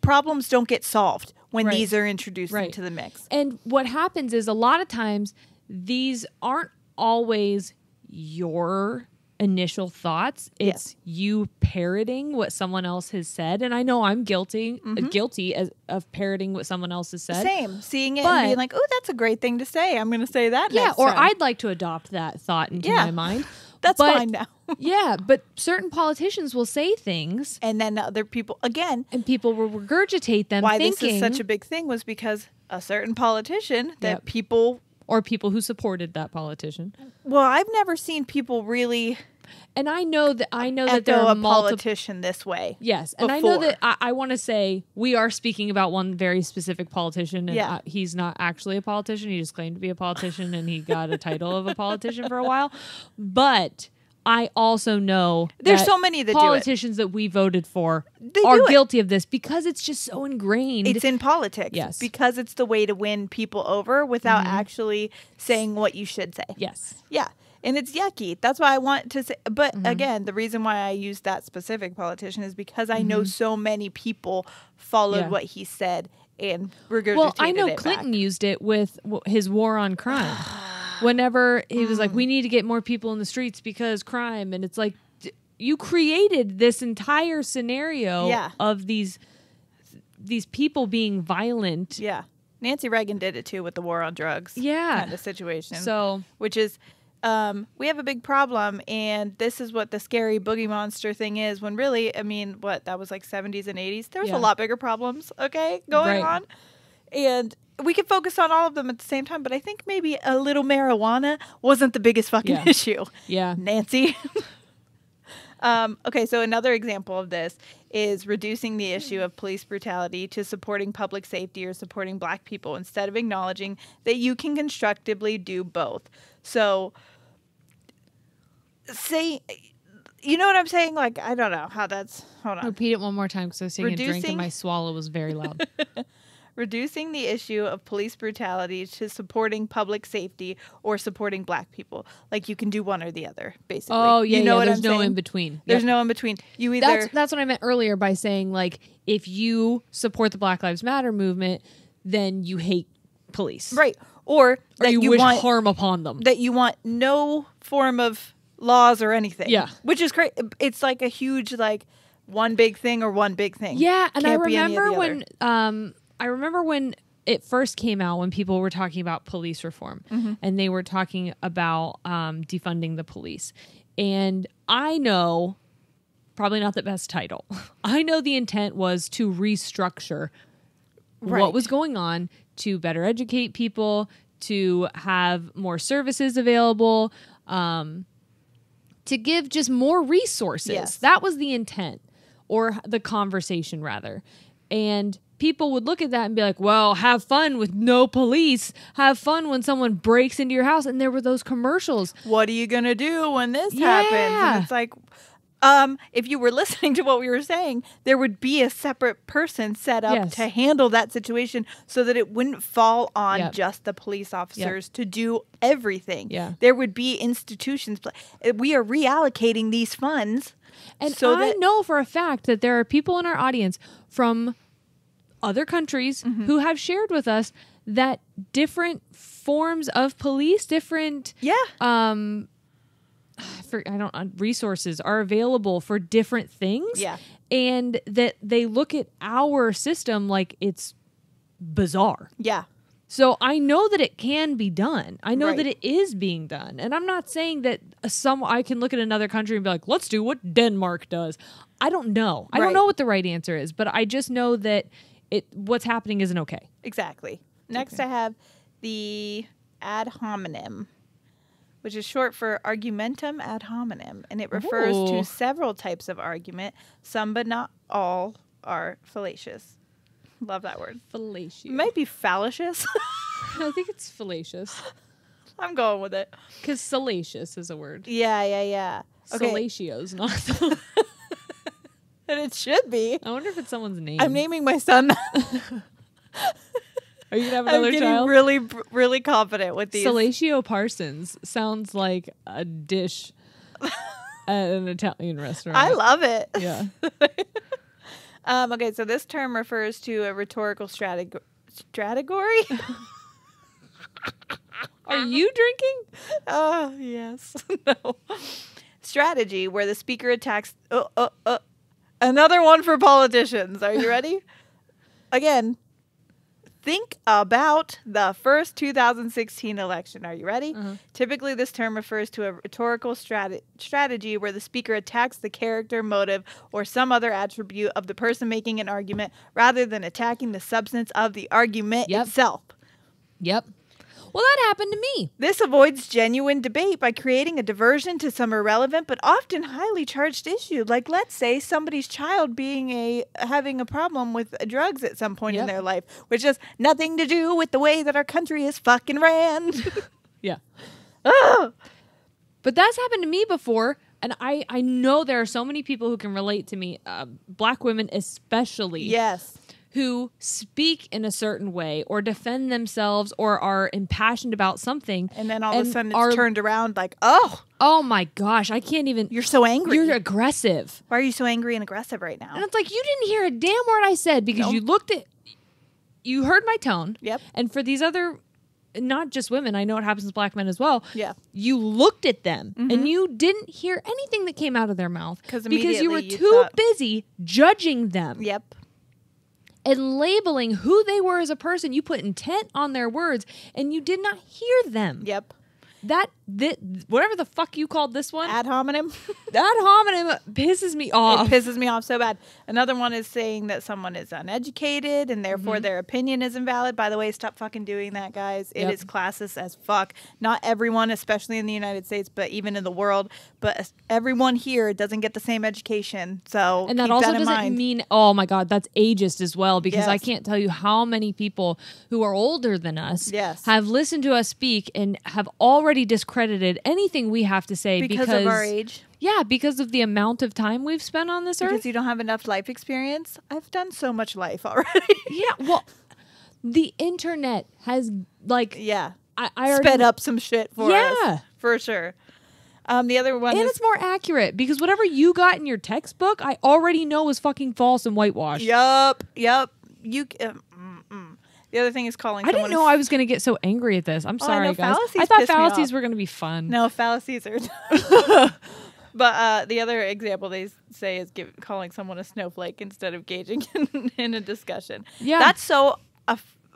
problems don't get solved when Right. these are introduced Right. into the mix. And what happens is a lot of times these aren't always your initial thoughts. It's you parroting what someone else has said. And I know I'm guilty uh, mm-hmm. guilty as, of parroting what someone else has said. Same, seeing it But- and being like, "Oh, that's a great thing to say. I'm going to say that." Yeah, or time." I'd like to adopt that thought into Yeah. my mind. *laughs* That's But- fine now. *laughs* yeah, but certain politicians will say things and then other people again. and people will regurgitate them Why thinking this is such a big thing was because a certain politician that Yep. people. Or people who supported that politician. Well, I've never seen people really And I know that I know that there are a multiple politician this way. Yes, and I know that I, I want to say we are speaking about one very specific politician, and Yeah. uh, he's not actually a politician. He just claimed to be a politician, and he got a title of a politician for a while. But I also know There's so many that politicians that we voted for They are guilty of this because it's just so ingrained. It's in politics. Yes. Because it's the way to win people over without Mm-hmm. actually saying what you should say. yes, Yeah. And it's yucky. That's why I want to say. But Mm-hmm. again, the reason why I use that specific politician is because I know so many people followed Mm-hmm. Yeah. what he said and regurgitated well, I know Clinton back. used it with his war on crime. *sighs* *sighs* Whenever he was Mm. like, "We need to get more people in the streets because crime," and it's like d- you created this entire scenario Yeah. of these these people being violent. Yeah. Nancy Reagan did it too with the war on drugs. Yeah. Kind of situation. So which is um, we have a big problem and this is what the scary boogie monster thing is when really i mean what that was like 70s and 80s there was Yeah. a lot bigger problems okay going Right. on and we could focus on all of them at the same time but i think maybe a little marijuana wasn't the biggest fucking Yeah. *laughs* issue. Yeah, nancy. *laughs* Um, okay so another example of this is reducing the issue of police brutality to supporting public safety or supporting black people instead of acknowledging that you can constructively do both. So say you know what i'm saying? Like i don't know how that's hold on. Repeat it one more time because I was taking a drink Reducing- and my swallow was very loud. *laughs* reducing the issue of police brutality to supporting public safety or supporting black people. Like you can do one or the other basically. Oh yeah, you know yeah, there's i'm no saying? in between. there's Yep. no in between you either that's that's what I meant earlier by saying like if you support the Black Lives Matter movement, then you hate police, right. Or Or that you, you, wish want harm upon them. that you want no form of laws or anything. Yeah. which is great it's like a huge like one big thing or one big thing. Yeah, and Can't I be any of remember when um I remember when it first came out when people were talking about police reform Mm-hmm. and they were talking about um defunding the police. And I know probably not the best title. *laughs* I know the intent was to restructure Right. what was going on to better educate people, to have more services available, um, to give just more resources. Yes. That was the intent. or the conversation rather. And people would look at that and be like, well, have fun with no police. Have fun when someone breaks into your house. And there were those commercials. What are you gonna do when this Yeah. happens? And it's like, um, if you were *laughs* listening to what we were saying, there would be a separate person set up Yes. to handle that situation so that it wouldn't fall on Yep. just the police officers to do everything. Yeah. There would be institutions. uh, We are reallocating these funds. And so I that know for a fact that there are people in our audience from other countries Mm-hmm. who have shared with us that different forms of police, different yeah, um for I don't uh, resources are available for different things. Yeah. And that they look at our system like it's bizarre. yeah, So I know that it can be done. I know Right. that it is being done. And I'm not saying that some I can look at another country and be like, "Let's do what Denmark does." I don't know. I Right. don't know what the right answer is, but I just know that it what's happening isn't okay. exactly. Next, Okay. I have the ad hominem, which is short for argumentum ad hominem, and it refers Ooh. to several types of argument. Some, but not all, are fallacious. Love that word. Fallacious. It might be fallacious. *laughs* I think it's fallacious *laughs* I'm going with it. because salacious is a word. Yeah, yeah, yeah. Okay, Salatio's not. *laughs* and it should be. I wonder if it's someone's name. I'm naming my son. *laughs* Are you gonna have another I'm getting child? really, really confident with these. Salatio Parsons sounds like a dish *laughs* at an Italian restaurant. I love it. Yeah. *laughs* Um, okay, so this term refers to a rhetorical strateg- strategory. Are you drinking? oh, yes. no. Strategy where the speaker attacks. Oh, oh, oh. Another one for politicians. Are you ready? *laughs* Again, think about the first 2016 election. Are you ready? Uh-huh. Typically, this term refers to a rhetorical strate- strategy where the speaker attacks the character, motive, or some other attribute of the person making an argument rather than attacking the substance of the argument Yep. itself. Yep. Well, that happened to me. This avoids genuine debate by creating a diversion to some irrelevant but often highly charged issue. Like let's say somebody's child being a having a problem with drugs at some point in their life, which has nothing to do with the way that our country is fucking ran. *laughs* *laughs* Yeah. Ugh. But that's happened to me before. And I, I know there are so many people who can relate to me, uh, black women especially, yes. Who speak in a certain way or defend themselves or are impassioned about something. And then all of a sudden it's are- turned around like, "Oh, Oh my gosh, I can't even. you're so angry. You're aggressive. Why are you so angry and aggressive right now?" And it's like, you didn't hear a damn word I said because Nope. you looked at, you heard my tone. Yep. And for these other, not just women, I know it happens to black men as well. Yeah. You looked at them and mm-hmm. you didn't hear anything that came out of their mouth because you were you too thought- busy judging them Yep. And labeling who they were as a person. You put intent on their words and you did not hear them. Yep. That, whatever the fuck you called this one, Ad hominem. ad hominem pisses me off. It pisses me off so bad. Another one is saying that someone is uneducated and therefore mm-hmm. their opinion is invalid. By the way, stop fucking doing that, guys. It is Yep. classist as fuck. Not everyone, especially in the United States, but even in the world, but everyone here doesn't get the same education. So and that also that doesn't mind. mean oh my god that's ageist as well because i can't tell you how many people who are older than us Yes. have listened to us speak and have already discredited anything we have to say because, because, of our age. yeah because of the amount of time we've spent on this Because earth Because you don't have enough life experience. I've done so much life already. *laughs* yeah well the internet has like yeah. i, I already, Sped up some shit for Yeah. us. For sure. Um, the other one and it's more accurate because whatever you got in your textbook i already know is fucking false and whitewashed Yup, yup. You. Um. The other thing is calling. I didn't know I was going to get so angry at this. I'm Oh, I sorry, know, guys. I thought fallacies were going to be fun. No fallacies are. *laughs* *laughs* but uh, the other example they say is give, calling someone a snowflake instead of gauging *laughs* in, in a discussion. Yeah. that's so.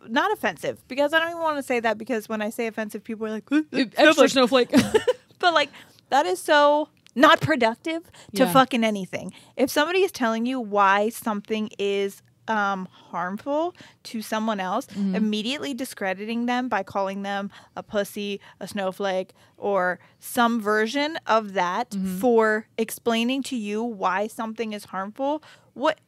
Not offensive because I don't even want to say that because when I say offensive, people are like, "Uh, uh, Extra snowflake." snowflake. but like that is so not productive to Yeah. fucking anything. If somebody is telling you why something is um, harmful to someone else, Mm-hmm. immediately discrediting them by calling them a pussy, a snowflake, or some version of that Mm-hmm. for explaining to you why something is harmful what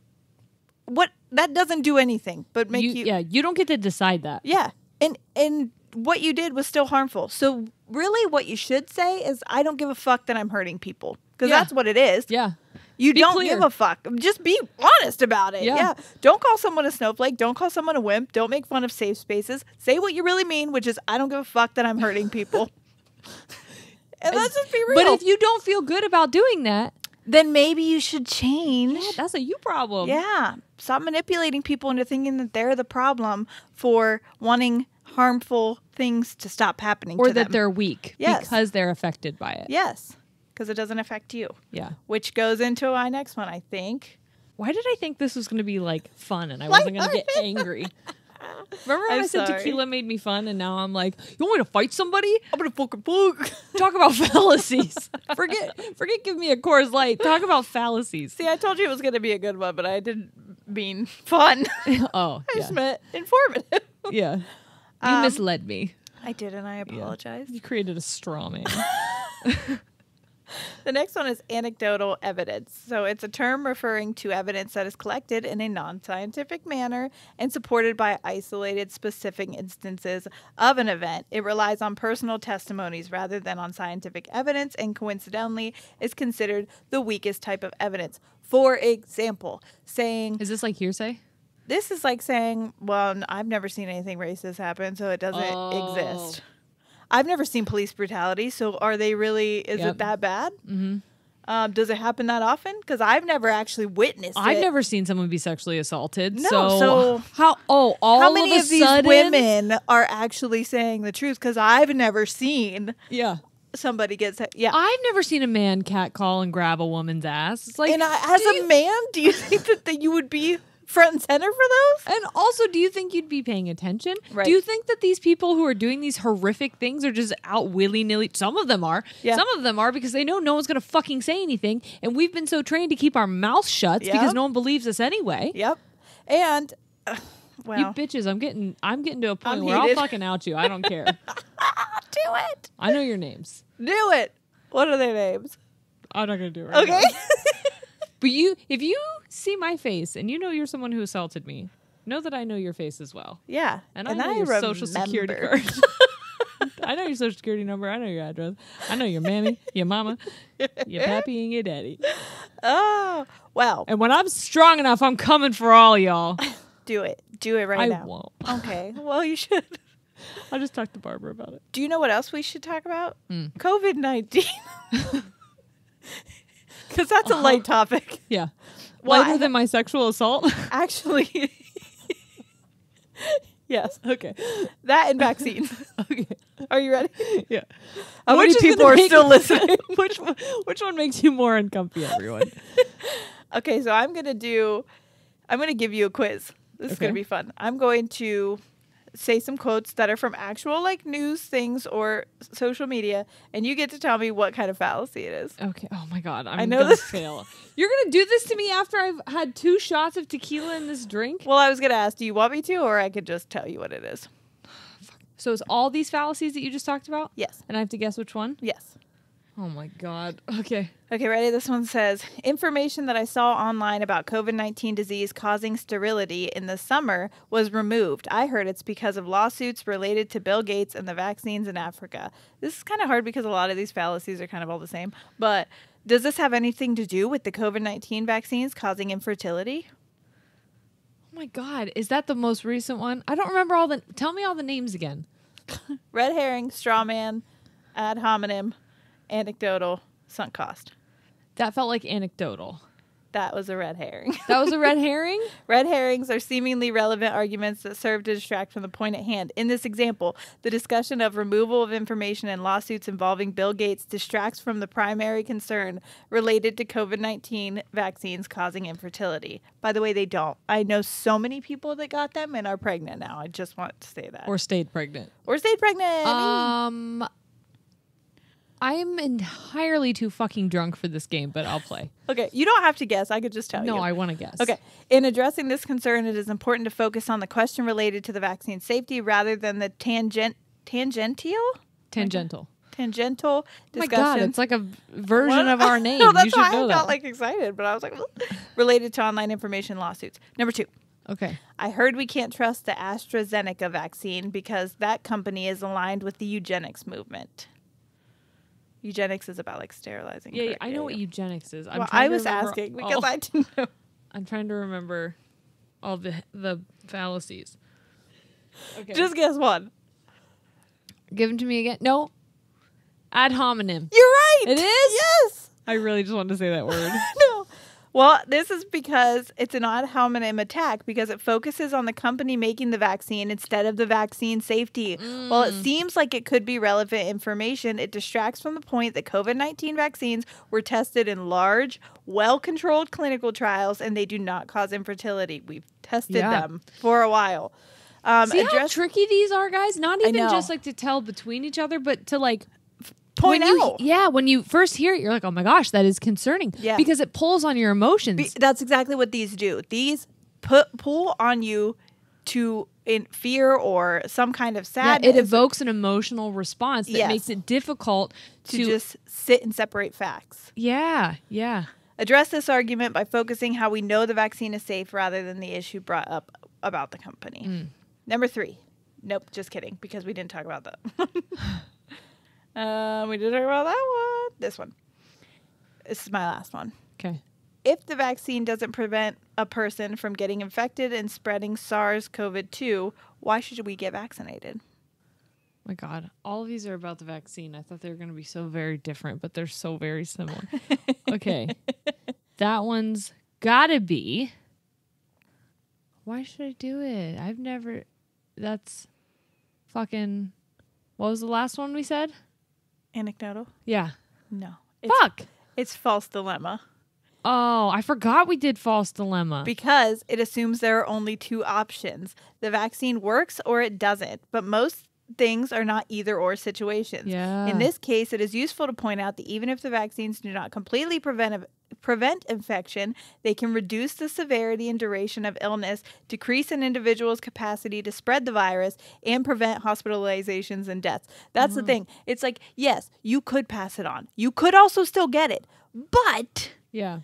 what that doesn't do anything but make You, you, yeah, you don't get to decide that. yeah. And and what you did was still harmful. So really what you should say is I don't give a fuck that I'm hurting people because Yeah. that's what it is. Yeah. You Be don't clear. give a fuck. Just be honest about it. Yeah. Yeah. Don't call someone a snowflake. Don't call someone a wimp. Don't make fun of safe spaces. Say what you really mean, which is I don't give a fuck that I'm hurting people. *laughs* and let's just be real. But if you don't feel good about doing that, then maybe you should change. that's a you problem. Yeah. Stop manipulating people into thinking that they're the problem for wanting harmful things to stop happening Or that them. they're weak Yes. because they're affected by it. Yes. Because it doesn't affect you. Yeah. Which goes into my next one, I think. Why did I think this was going to be like fun and I Like- wasn't going to get angry? *laughs* Remember when I'm I said sorry. tequila made me fun and now I'm like, you want me to fight somebody? I'm gonna fucking fuck. *laughs* Talk about fallacies. *laughs* forget forget give me a Coors Light. Talk about fallacies. See, I told you it was gonna be a good one, but I didn't mean fun. oh, I yeah. just meant informative. yeah. You Um, misled me. I did, and I apologize. You created a straw man. *laughs* The next one is anecdotal evidence. So it's a term referring to evidence that is collected in a non scientific manner and supported by isolated specific instances of an event. It relies on personal testimonies rather than on scientific evidence and coincidentally is considered the weakest type of evidence. For example, saying Is this like hearsay? this is like saying, well, I've never seen anything racist happen, so it doesn't Oh. exist. I've never seen police brutality, so are they really? Is Yep. it that bad? Mm-hmm. Um, does it happen that often? Because I've never actually witnessed I've it. never seen someone be sexually assaulted. No, so, so- how? Oh, all How many of, of, these sudden, women are actually saying the truth? Because I've never seen Yeah, somebody get. Se- yeah. I've never seen a man catcall and grab a woman's ass. It's like, and I, as a you- man, do you *laughs* think that, that you would be front and center for those? And also, do you think you'd be paying attention? Right. Do you think that these people who are doing these horrific things are just out willy nilly? Some of them are. Yeah. Some of them are because they know no one's going to fucking say anything. And we've been so trained to keep our mouth shut Yeah. because no one believes us anyway. Yep. And uh, well, You bitches, I'm getting, I'm getting to a point I'm where I'll fucking out you. I don't care. *laughs* do it. I know your names. Do it. What are their names? I'm not gonna do it. Right Okay. now. *laughs* But you, if you see my face and you know you're someone who assaulted me, know that I know your face as well. yeah. And, I know your social security remember. card. *laughs* I know your social security number. I know your address. I know your mammy, your mama, your pappy, and your daddy. Oh, well, And when I'm strong enough, I'm coming for all y'all. *laughs* do it. Do it right I now. won't. Okay. *laughs* Well, you should. I'll just talk to Barbara about it. Do you know what else we should talk about? Hmm. COVID 19. Because that's a Uh-huh. light topic. Yeah. Well, Lighter I- than my sexual assault. *laughs* Actually, yes. okay. That and vaccines. *laughs* Okay. Are you ready? Yeah. How Which many people are still listening? *laughs* which one, which one makes you more uncomfy, everyone? Okay, so I'm going to do, I'm going to give you a quiz. This is gonna be fun. I'm going to say some quotes that are from actual like news things or social media, and you get to tell me what kind of fallacy it is. Okay. Oh my god. I'm I know gonna this- fail. You're gonna do this to me after I've had two shots of tequila in this drink. Well, I was going to ask, do you want me to, or I could just tell you what it is? *sighs* So it's all these fallacies that you just talked about, Yes. and I have to guess which one. Yes. Oh my god. *laughs* Okay. Okay, ready? This one says Information that I saw online about COVID 19 disease causing sterility in the summer was removed. I heard it's because of lawsuits related to Bill Gates and the vaccines in Africa. This is kind of hard because a lot of these fallacies are kind of all the same. But does this have anything to do with the COVID 19 vaccines causing infertility? Oh my god. Is that the most recent one? I don't remember all the. Tell me all the names again. *laughs* Red herring, straw man, ad hominem, anecdotal, sunk cost. That felt like anecdotal. That was a red herring. That was a red *laughs* herring. Red herrings are seemingly relevant arguments that serve to distract from the point at hand. In this example, the discussion of removal of information and lawsuits involving Bill Gates distracts from the primary concern related to COVID 19 vaccines causing infertility. By the way, they don't. I know so many people that got them and are pregnant now. I just want to say that. or stayed pregnant. Or stayed pregnant. Um. I'm entirely too fucking drunk for this game, but I'll play. *laughs* okay, you don't have to guess. I could just tell No, you. No, I want to guess. Okay. In addressing this concern, it is important to focus on the question related to the vaccine safety rather than the tangent tangential Tangential. tangential Oh my god, it's like a version What? of our *laughs* name. no, that's you should why I that. got like excited, but I was like, *laughs* related to online information lawsuits. Number two, okay. I heard we can't trust the AstraZeneca vaccine because that company is aligned with the eugenics movement. Eugenics is about like sterilizing. Yeah, yeah. I know what eugenics is. I'm Well, I was asking all- because I didn't know. *laughs* I'm trying to remember all the the fallacies. Okay. Just guess one. give them to me again. No. Ad hominem. You're right. It is? Yes. I really just wanted to say that word. *laughs* no. Well, this is because it's an ad hominem attack because it focuses on the company making the vaccine instead of the vaccine safety. While it seems like it could be relevant information, it distracts from the point that COVID 19 vaccines were tested in large, well controlled clinical trials and they do not cause infertility. We've tested Yeah. them for a while. Um, See how tricky these are, guys? Not even just like to tell between each other, but to like point when you, out. yeah, when you first hear it, you're like, oh my gosh, that is concerning. Yeah. Because it pulls on your emotions. Be- that's exactly what these do. These put pull on you to in fear or some kind of yeah, sadness it evokes an emotional response that Yes. makes it difficult to, to, just sit and separate facts. yeah, yeah. Address this argument by focusing how we know the vaccine is safe rather than the issue brought up about the company. Mm. Number three. Nope, just kidding, because we didn't talk about that. *laughs* um, we did talk about that one. This one. This is my last one. Okay. if the vaccine doesn't prevent a person from getting infected and spreading SARS CoV 2, why should we get vaccinated? My God, all of these are about the vaccine. I thought they were going to be so very different, but they're so very similar. *laughs* okay. That one's got to be. Why should I do it? I've never. That's fucking. What was the last one we said? Anecdotal? Yeah. No. It's, Fuck. It's false dilemma Oh, I forgot we did false dilemma. because it assumes there are only two options the vaccine works or it doesn't, but most things are not either or situations. Yeah. In this case, it is useful to point out that even if the vaccines do not completely prevent prevent infection, they can reduce the severity and duration of illness, decrease an individual's capacity to spread the virus, and prevent hospitalizations and deaths. That's the mm-hmm. thing. It's like, yes, you could pass it on. You could also still get it. But yeah.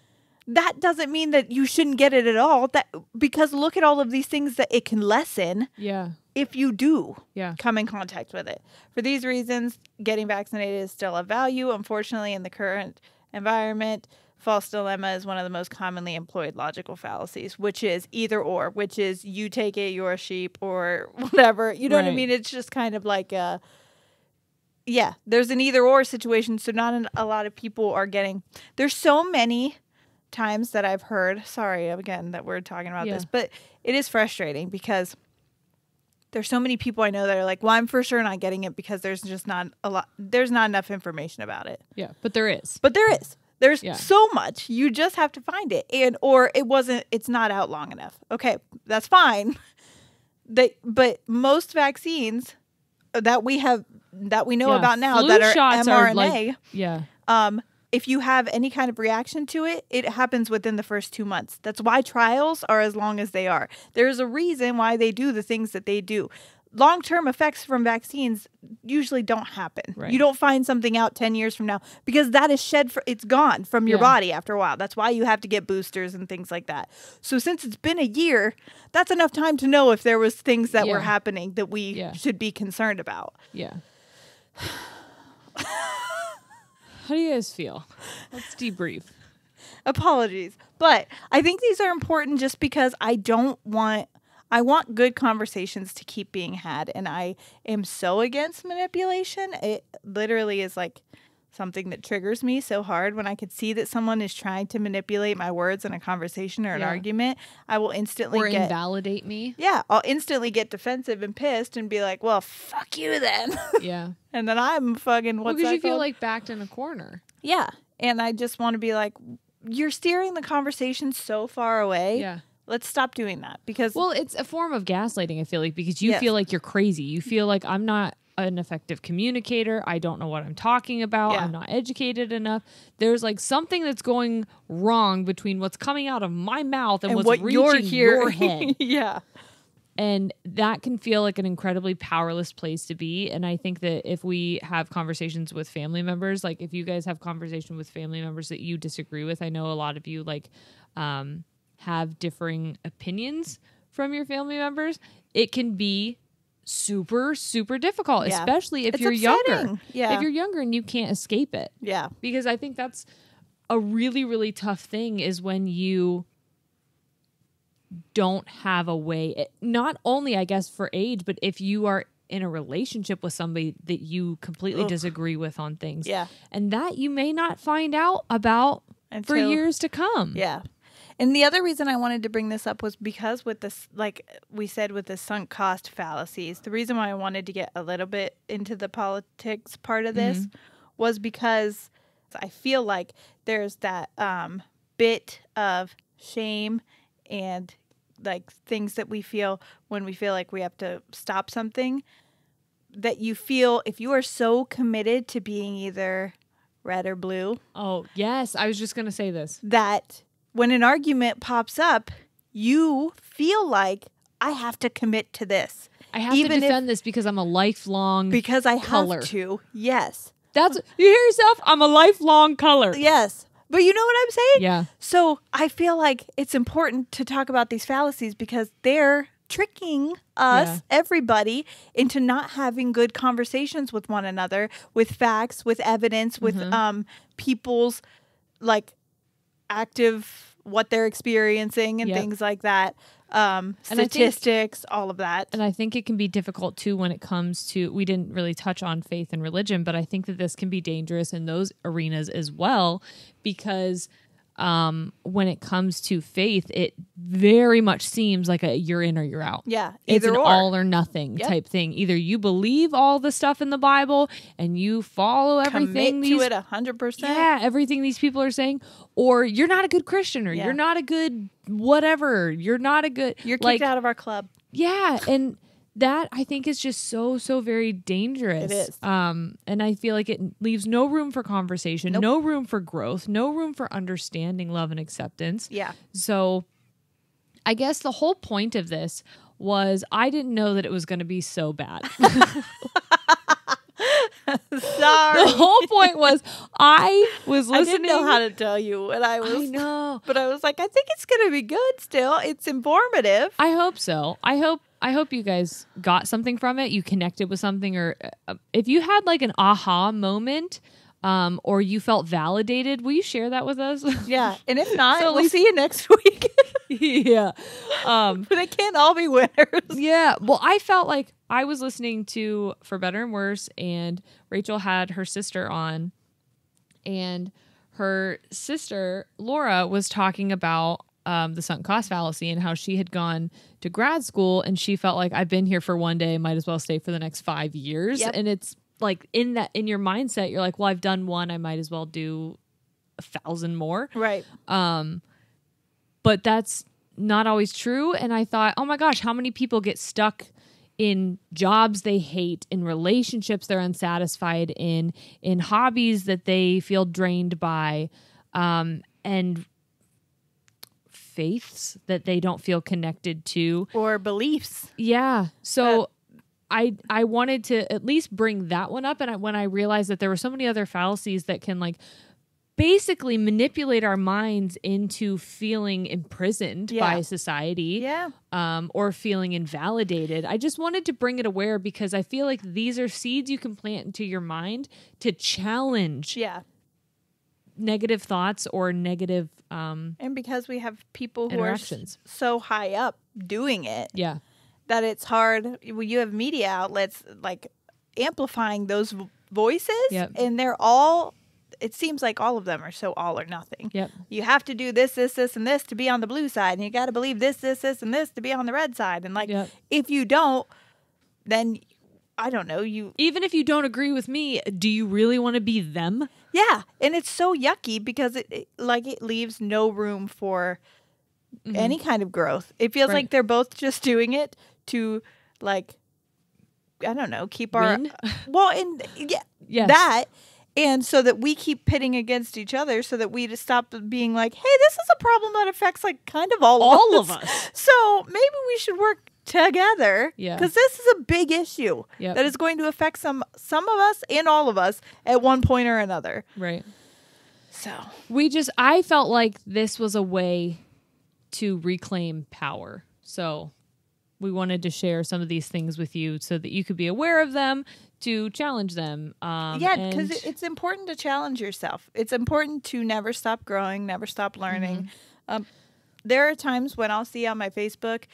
that doesn't mean that you shouldn't get it at all. That because look at all of these things that it can lessen Yeah. If you do Yeah. come in contact with it. For these reasons, getting vaccinated is still a value. Unfortunately, in the current environment, false dilemma is one of the most commonly employed logical fallacies, which is either or, which is you take it, you're a sheep, or *laughs* whatever. You know what I mean? It's just kind of like a yeah, there's an either or situation. So not an, a lot of people are getting. There's so many times that I've heard. Sorry again that we're talking about Yeah. this, but it is frustrating because there's so many people I know that are like, well, I'm for sure not getting it because there's just not a lot. There's not enough information about it. Yeah. But there is. But there is. There's Yeah. so much. You just have to find it, and or it wasn't. It's not out long enough. Okay, that's fine. *laughs* They, but most vaccines that we have that we know Yeah, about now that are mRNA, are like- Yeah. um, if you have any kind of reaction to it, it happens within the first two months. That's why trials are as long as they are. There's a reason why they do the things that they do. Long term effects from vaccines usually don't happen. Right. You don't find something out 10 years from now because that is shed, for, it's gone from your Yeah. body after a while. That's why you have to get boosters and things like that. So, since it's been a year, that's enough time to know if there was things that were happening that we Yeah. should be concerned about. Yeah. *sighs* *sighs* *sighs* How do you guys feel? Let's debrief. apologies but i think these are important just because i don't want i want good conversations to keep being had and i am so against manipulation it literally is like something that triggers me so hard when i could see that someone is trying to manipulate my words in a conversation or an Yeah. argument i will instantly Or get invalidate me. yeah i'll instantly get defensive and pissed and be like well fuck you then *laughs* Yeah. and then i'm fucking what's because you feel like backed in a corner. yeah and i just want to be like you're steering the conversation so far away Yeah. let's stop doing that because Well, it's a form of gaslighting, I feel like, because you Yes. feel like you're crazy. You feel like I'm not an effective communicator. I don't know what I'm talking about. Yeah. I'm not educated enough. There's like something that's going wrong between what's coming out of my mouth and, and what's what reaching your *laughs* head. yeah And that can feel like an incredibly powerless place to be. And I think that if we have conversations with family members, like if you guys have conversation with family members that you disagree with, I know a lot of you like um, have differing opinions from your family members. It can be super super difficult, Yeah. especially if It's you're younger. Yeah. If you're younger and you can't escape it Yeah. because I think that's a really really tough thing is when you don't have a way it- not only I guess for age but if you are in a relationship with somebody that you completely Ugh. disagree with on things Yeah. and that you may not find out about for years to come Yeah. And the other reason I wanted to bring this up was because with this, like we said, with the sunk cost fallacies, the reason why I wanted to get a little bit into the politics part of this was because I feel like there's that um, bit of shame and like things that we feel when we feel like we have to stop something that you feel if you are so committed to being either red or blue oh yes. I was just going to say this. that when an argument pops up, you feel like I have to commit to this I have Even to if- defend this because I'm a lifelong because I Color. have to. Yes. That's you hear yourself I'm a lifelong color Yes. But you know what I'm saying? yeah So I feel like it's important to talk about these fallacies because they're tricking us, Yeah. everybody, into not having good conversations with one another, with facts, with evidence, with Mm-hmm. um people's like active what they're experiencing and Yep. things like that. Um I think- statistics, all of that. And I think it can be difficult too when it comes to, we didn't really touch on faith and religion, but I think that this can be dangerous in those arenas as well because um, when it comes to faith, it very much seems like a you're in or you're out. yeah, It's an or. all or nothing Yep. type thing. Either you believe all the stuff in the Bible and you follow everything Commit these to it a hundred percent. yeah, everything these people are saying, or you're not a good Christian, or Yeah. you're not a good whatever, you're not a good. You're kicked like, out of our club. yeah, and that I think is just so so very dangerous. It is. Um, and I feel like it leaves no room for conversation, Nope. no room for growth, no room for understanding, love, and acceptance. Yeah. So, I guess the whole point of this was I didn't know that it was going to be so bad. *laughs* Sorry. the whole point was I was listening. I didn't know how to tell you what I was. I know. But I was like, I think it's going to be good still. It's informative. I hope so. I hope I hope you guys got something from it. You connected with something, or uh, if you had like an aha moment, um, or you felt validated, will you share that with us? *laughs* Yeah. And if not, So we'll see you next *laughs* week. *laughs* yeah. Um, they can't all be winners. yeah. Well, I felt like I was listening to For Better and Worse, and Rachel had her sister on, and her sister Laura was talking about um, the sunk cost fallacy and how she had gone to grad school and she felt like I've been here for one day, might as well stay for the next five years. Yep. And it's like in that in your mindset, you're like, well, I've done one, I might as well do a thousand more Right. Um, but that's not always true. And I thought, oh my gosh, how many people get stuck in jobs they hate, in relationships they're unsatisfied in, in hobbies that they feel drained by, um, and faiths that they don't feel connected to. Or beliefs. Yeah. So I I wanted to at least bring that one up and I, when I realized that there were so many other fallacies that can like basically manipulate our minds into feeling imprisoned Yeah. by society Yeah. um, or feeling invalidated. I just wanted to bring it aware because I feel like these are seeds you can plant into your mind to challenge Yeah. Negative thoughts or negative um And because we have people who are so high up doing it yeah that it's hard. Well, you have media outlets like amplifying those voices, Yep. and they're all. It seems like all of them are so all or nothing. yep You have to do this, this, this, and this to be on the blue side, and you got to believe this, this, this, and this to be on the red side. And like, Yep. if you don't, then I don't know. You even if you don't agree with me do you really want to be them Yeah, and it's so yucky because it, it like it leaves no room for any kind of growth. It feels Mm-hmm. Right. like they're both just doing it to like I don't know, keep our Win? *laughs* well, and yeah, Yes. that and so that we keep pitting against each other so that we just stop being like, "Hey, this is a problem that affects like kind of all, All of of us." us. *laughs* So, maybe we should work together Yeah. because this is a big issue Yep. that is going to affect some some of us and all of us at one point or another. Right. So We just I felt like this was a way to reclaim power. So we wanted to share some of these things with you so that you could be aware of them to challenge them. Um, yeah, because it's important to challenge yourself. It's important to never stop growing, never stop learning. Mm-hmm. Um, there are times when I'll see on my Facebook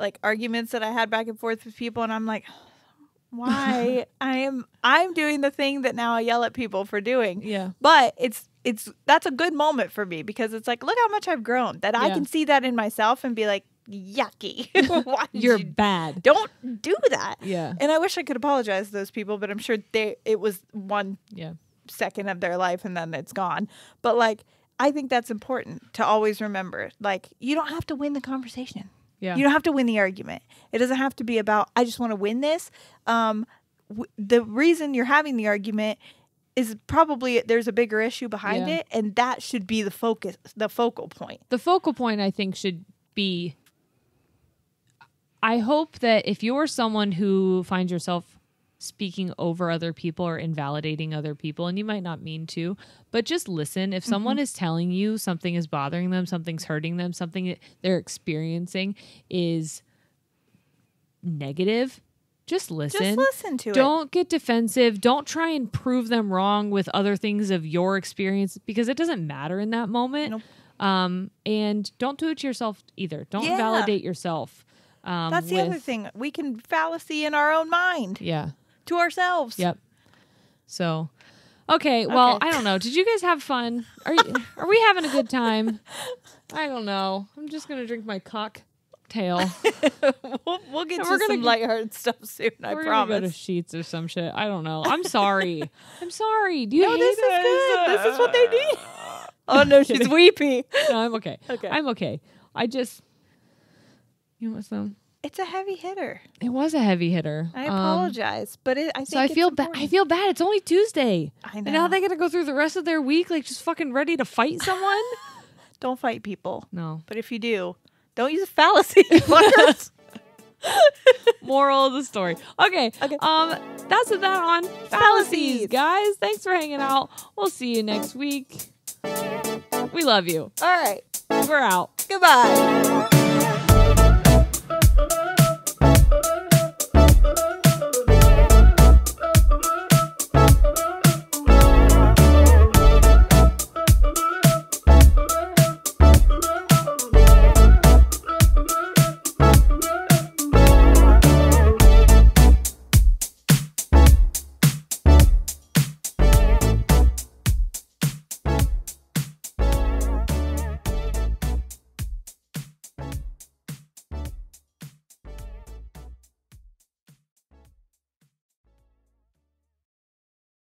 like arguments that I had back and forth with people, and I'm like, *sighs* *laughs* why? I am I'm doing the thing that now I yell at people for doing. yeah. But it's it's that's a good moment for me because it's like look how much I've grown that I can see that in myself and be like yucky. *laughs* *laughs* Why You're you- bad. don't do that. Yeah. And I wish I could apologize to those people, but I'm sure they it was one Yeah. second of their life and then it's gone. But like I think that's important to always remember. Like you don't have to win the conversation. Yeah. You don't have to win the argument. It doesn't have to be about I just want to win this. Um w- the reason you're having the argument is probably there's a bigger issue behind Yeah. it and that should be the focus the focal point. the focal point I think should be I hope that if you're someone who finds yourself speaking over other people or invalidating other people and you might not mean to but just listen if someone is telling you something is bothering them something's hurting them something that they're experiencing is negative just listen Just listen to it. don't get defensive. Don't try and prove them wrong with other things of your experience because it doesn't matter in that moment. Nope. Um, and don't do it to yourself either. Don't Yeah. validate yourself. Um, That's the with- other thing. We can fallacy in our own mind Yeah. To ourselves. Yep. So, okay. Well, Okay. I don't know. Did you guys have fun? Are you, are we having a good time? I don't know. I'm just gonna drink my cocktail. *laughs* we'll, we'll get And to gonna some go- lighthearted stuff soon. I We're gonna go to promise. Sheetz or some shit. I don't know. I'm sorry. *laughs* I'm sorry. Do you No, hate this is good. This is what they *laughs* need. Oh no, she's weepy. No, I'm okay. Okay. I'm okay. I just, you know what? So It's a heavy hitter. it was a heavy hitter. I Um, apologize, but it, I think so I feel bad. I feel bad. It's only Tuesday. I And know. now they got to go through the rest of their week like just fucking ready to fight *laughs* someone. Don't fight people, no. but if you do, don't use a fallacy. *laughs* fuckers. *laughs* Moral of the story. Okay. Okay. Um, that's it. That on fallacies, Fallacies. guys. Thanks for hanging out. We'll see you next week. We love you. All right. We're out. Goodbye.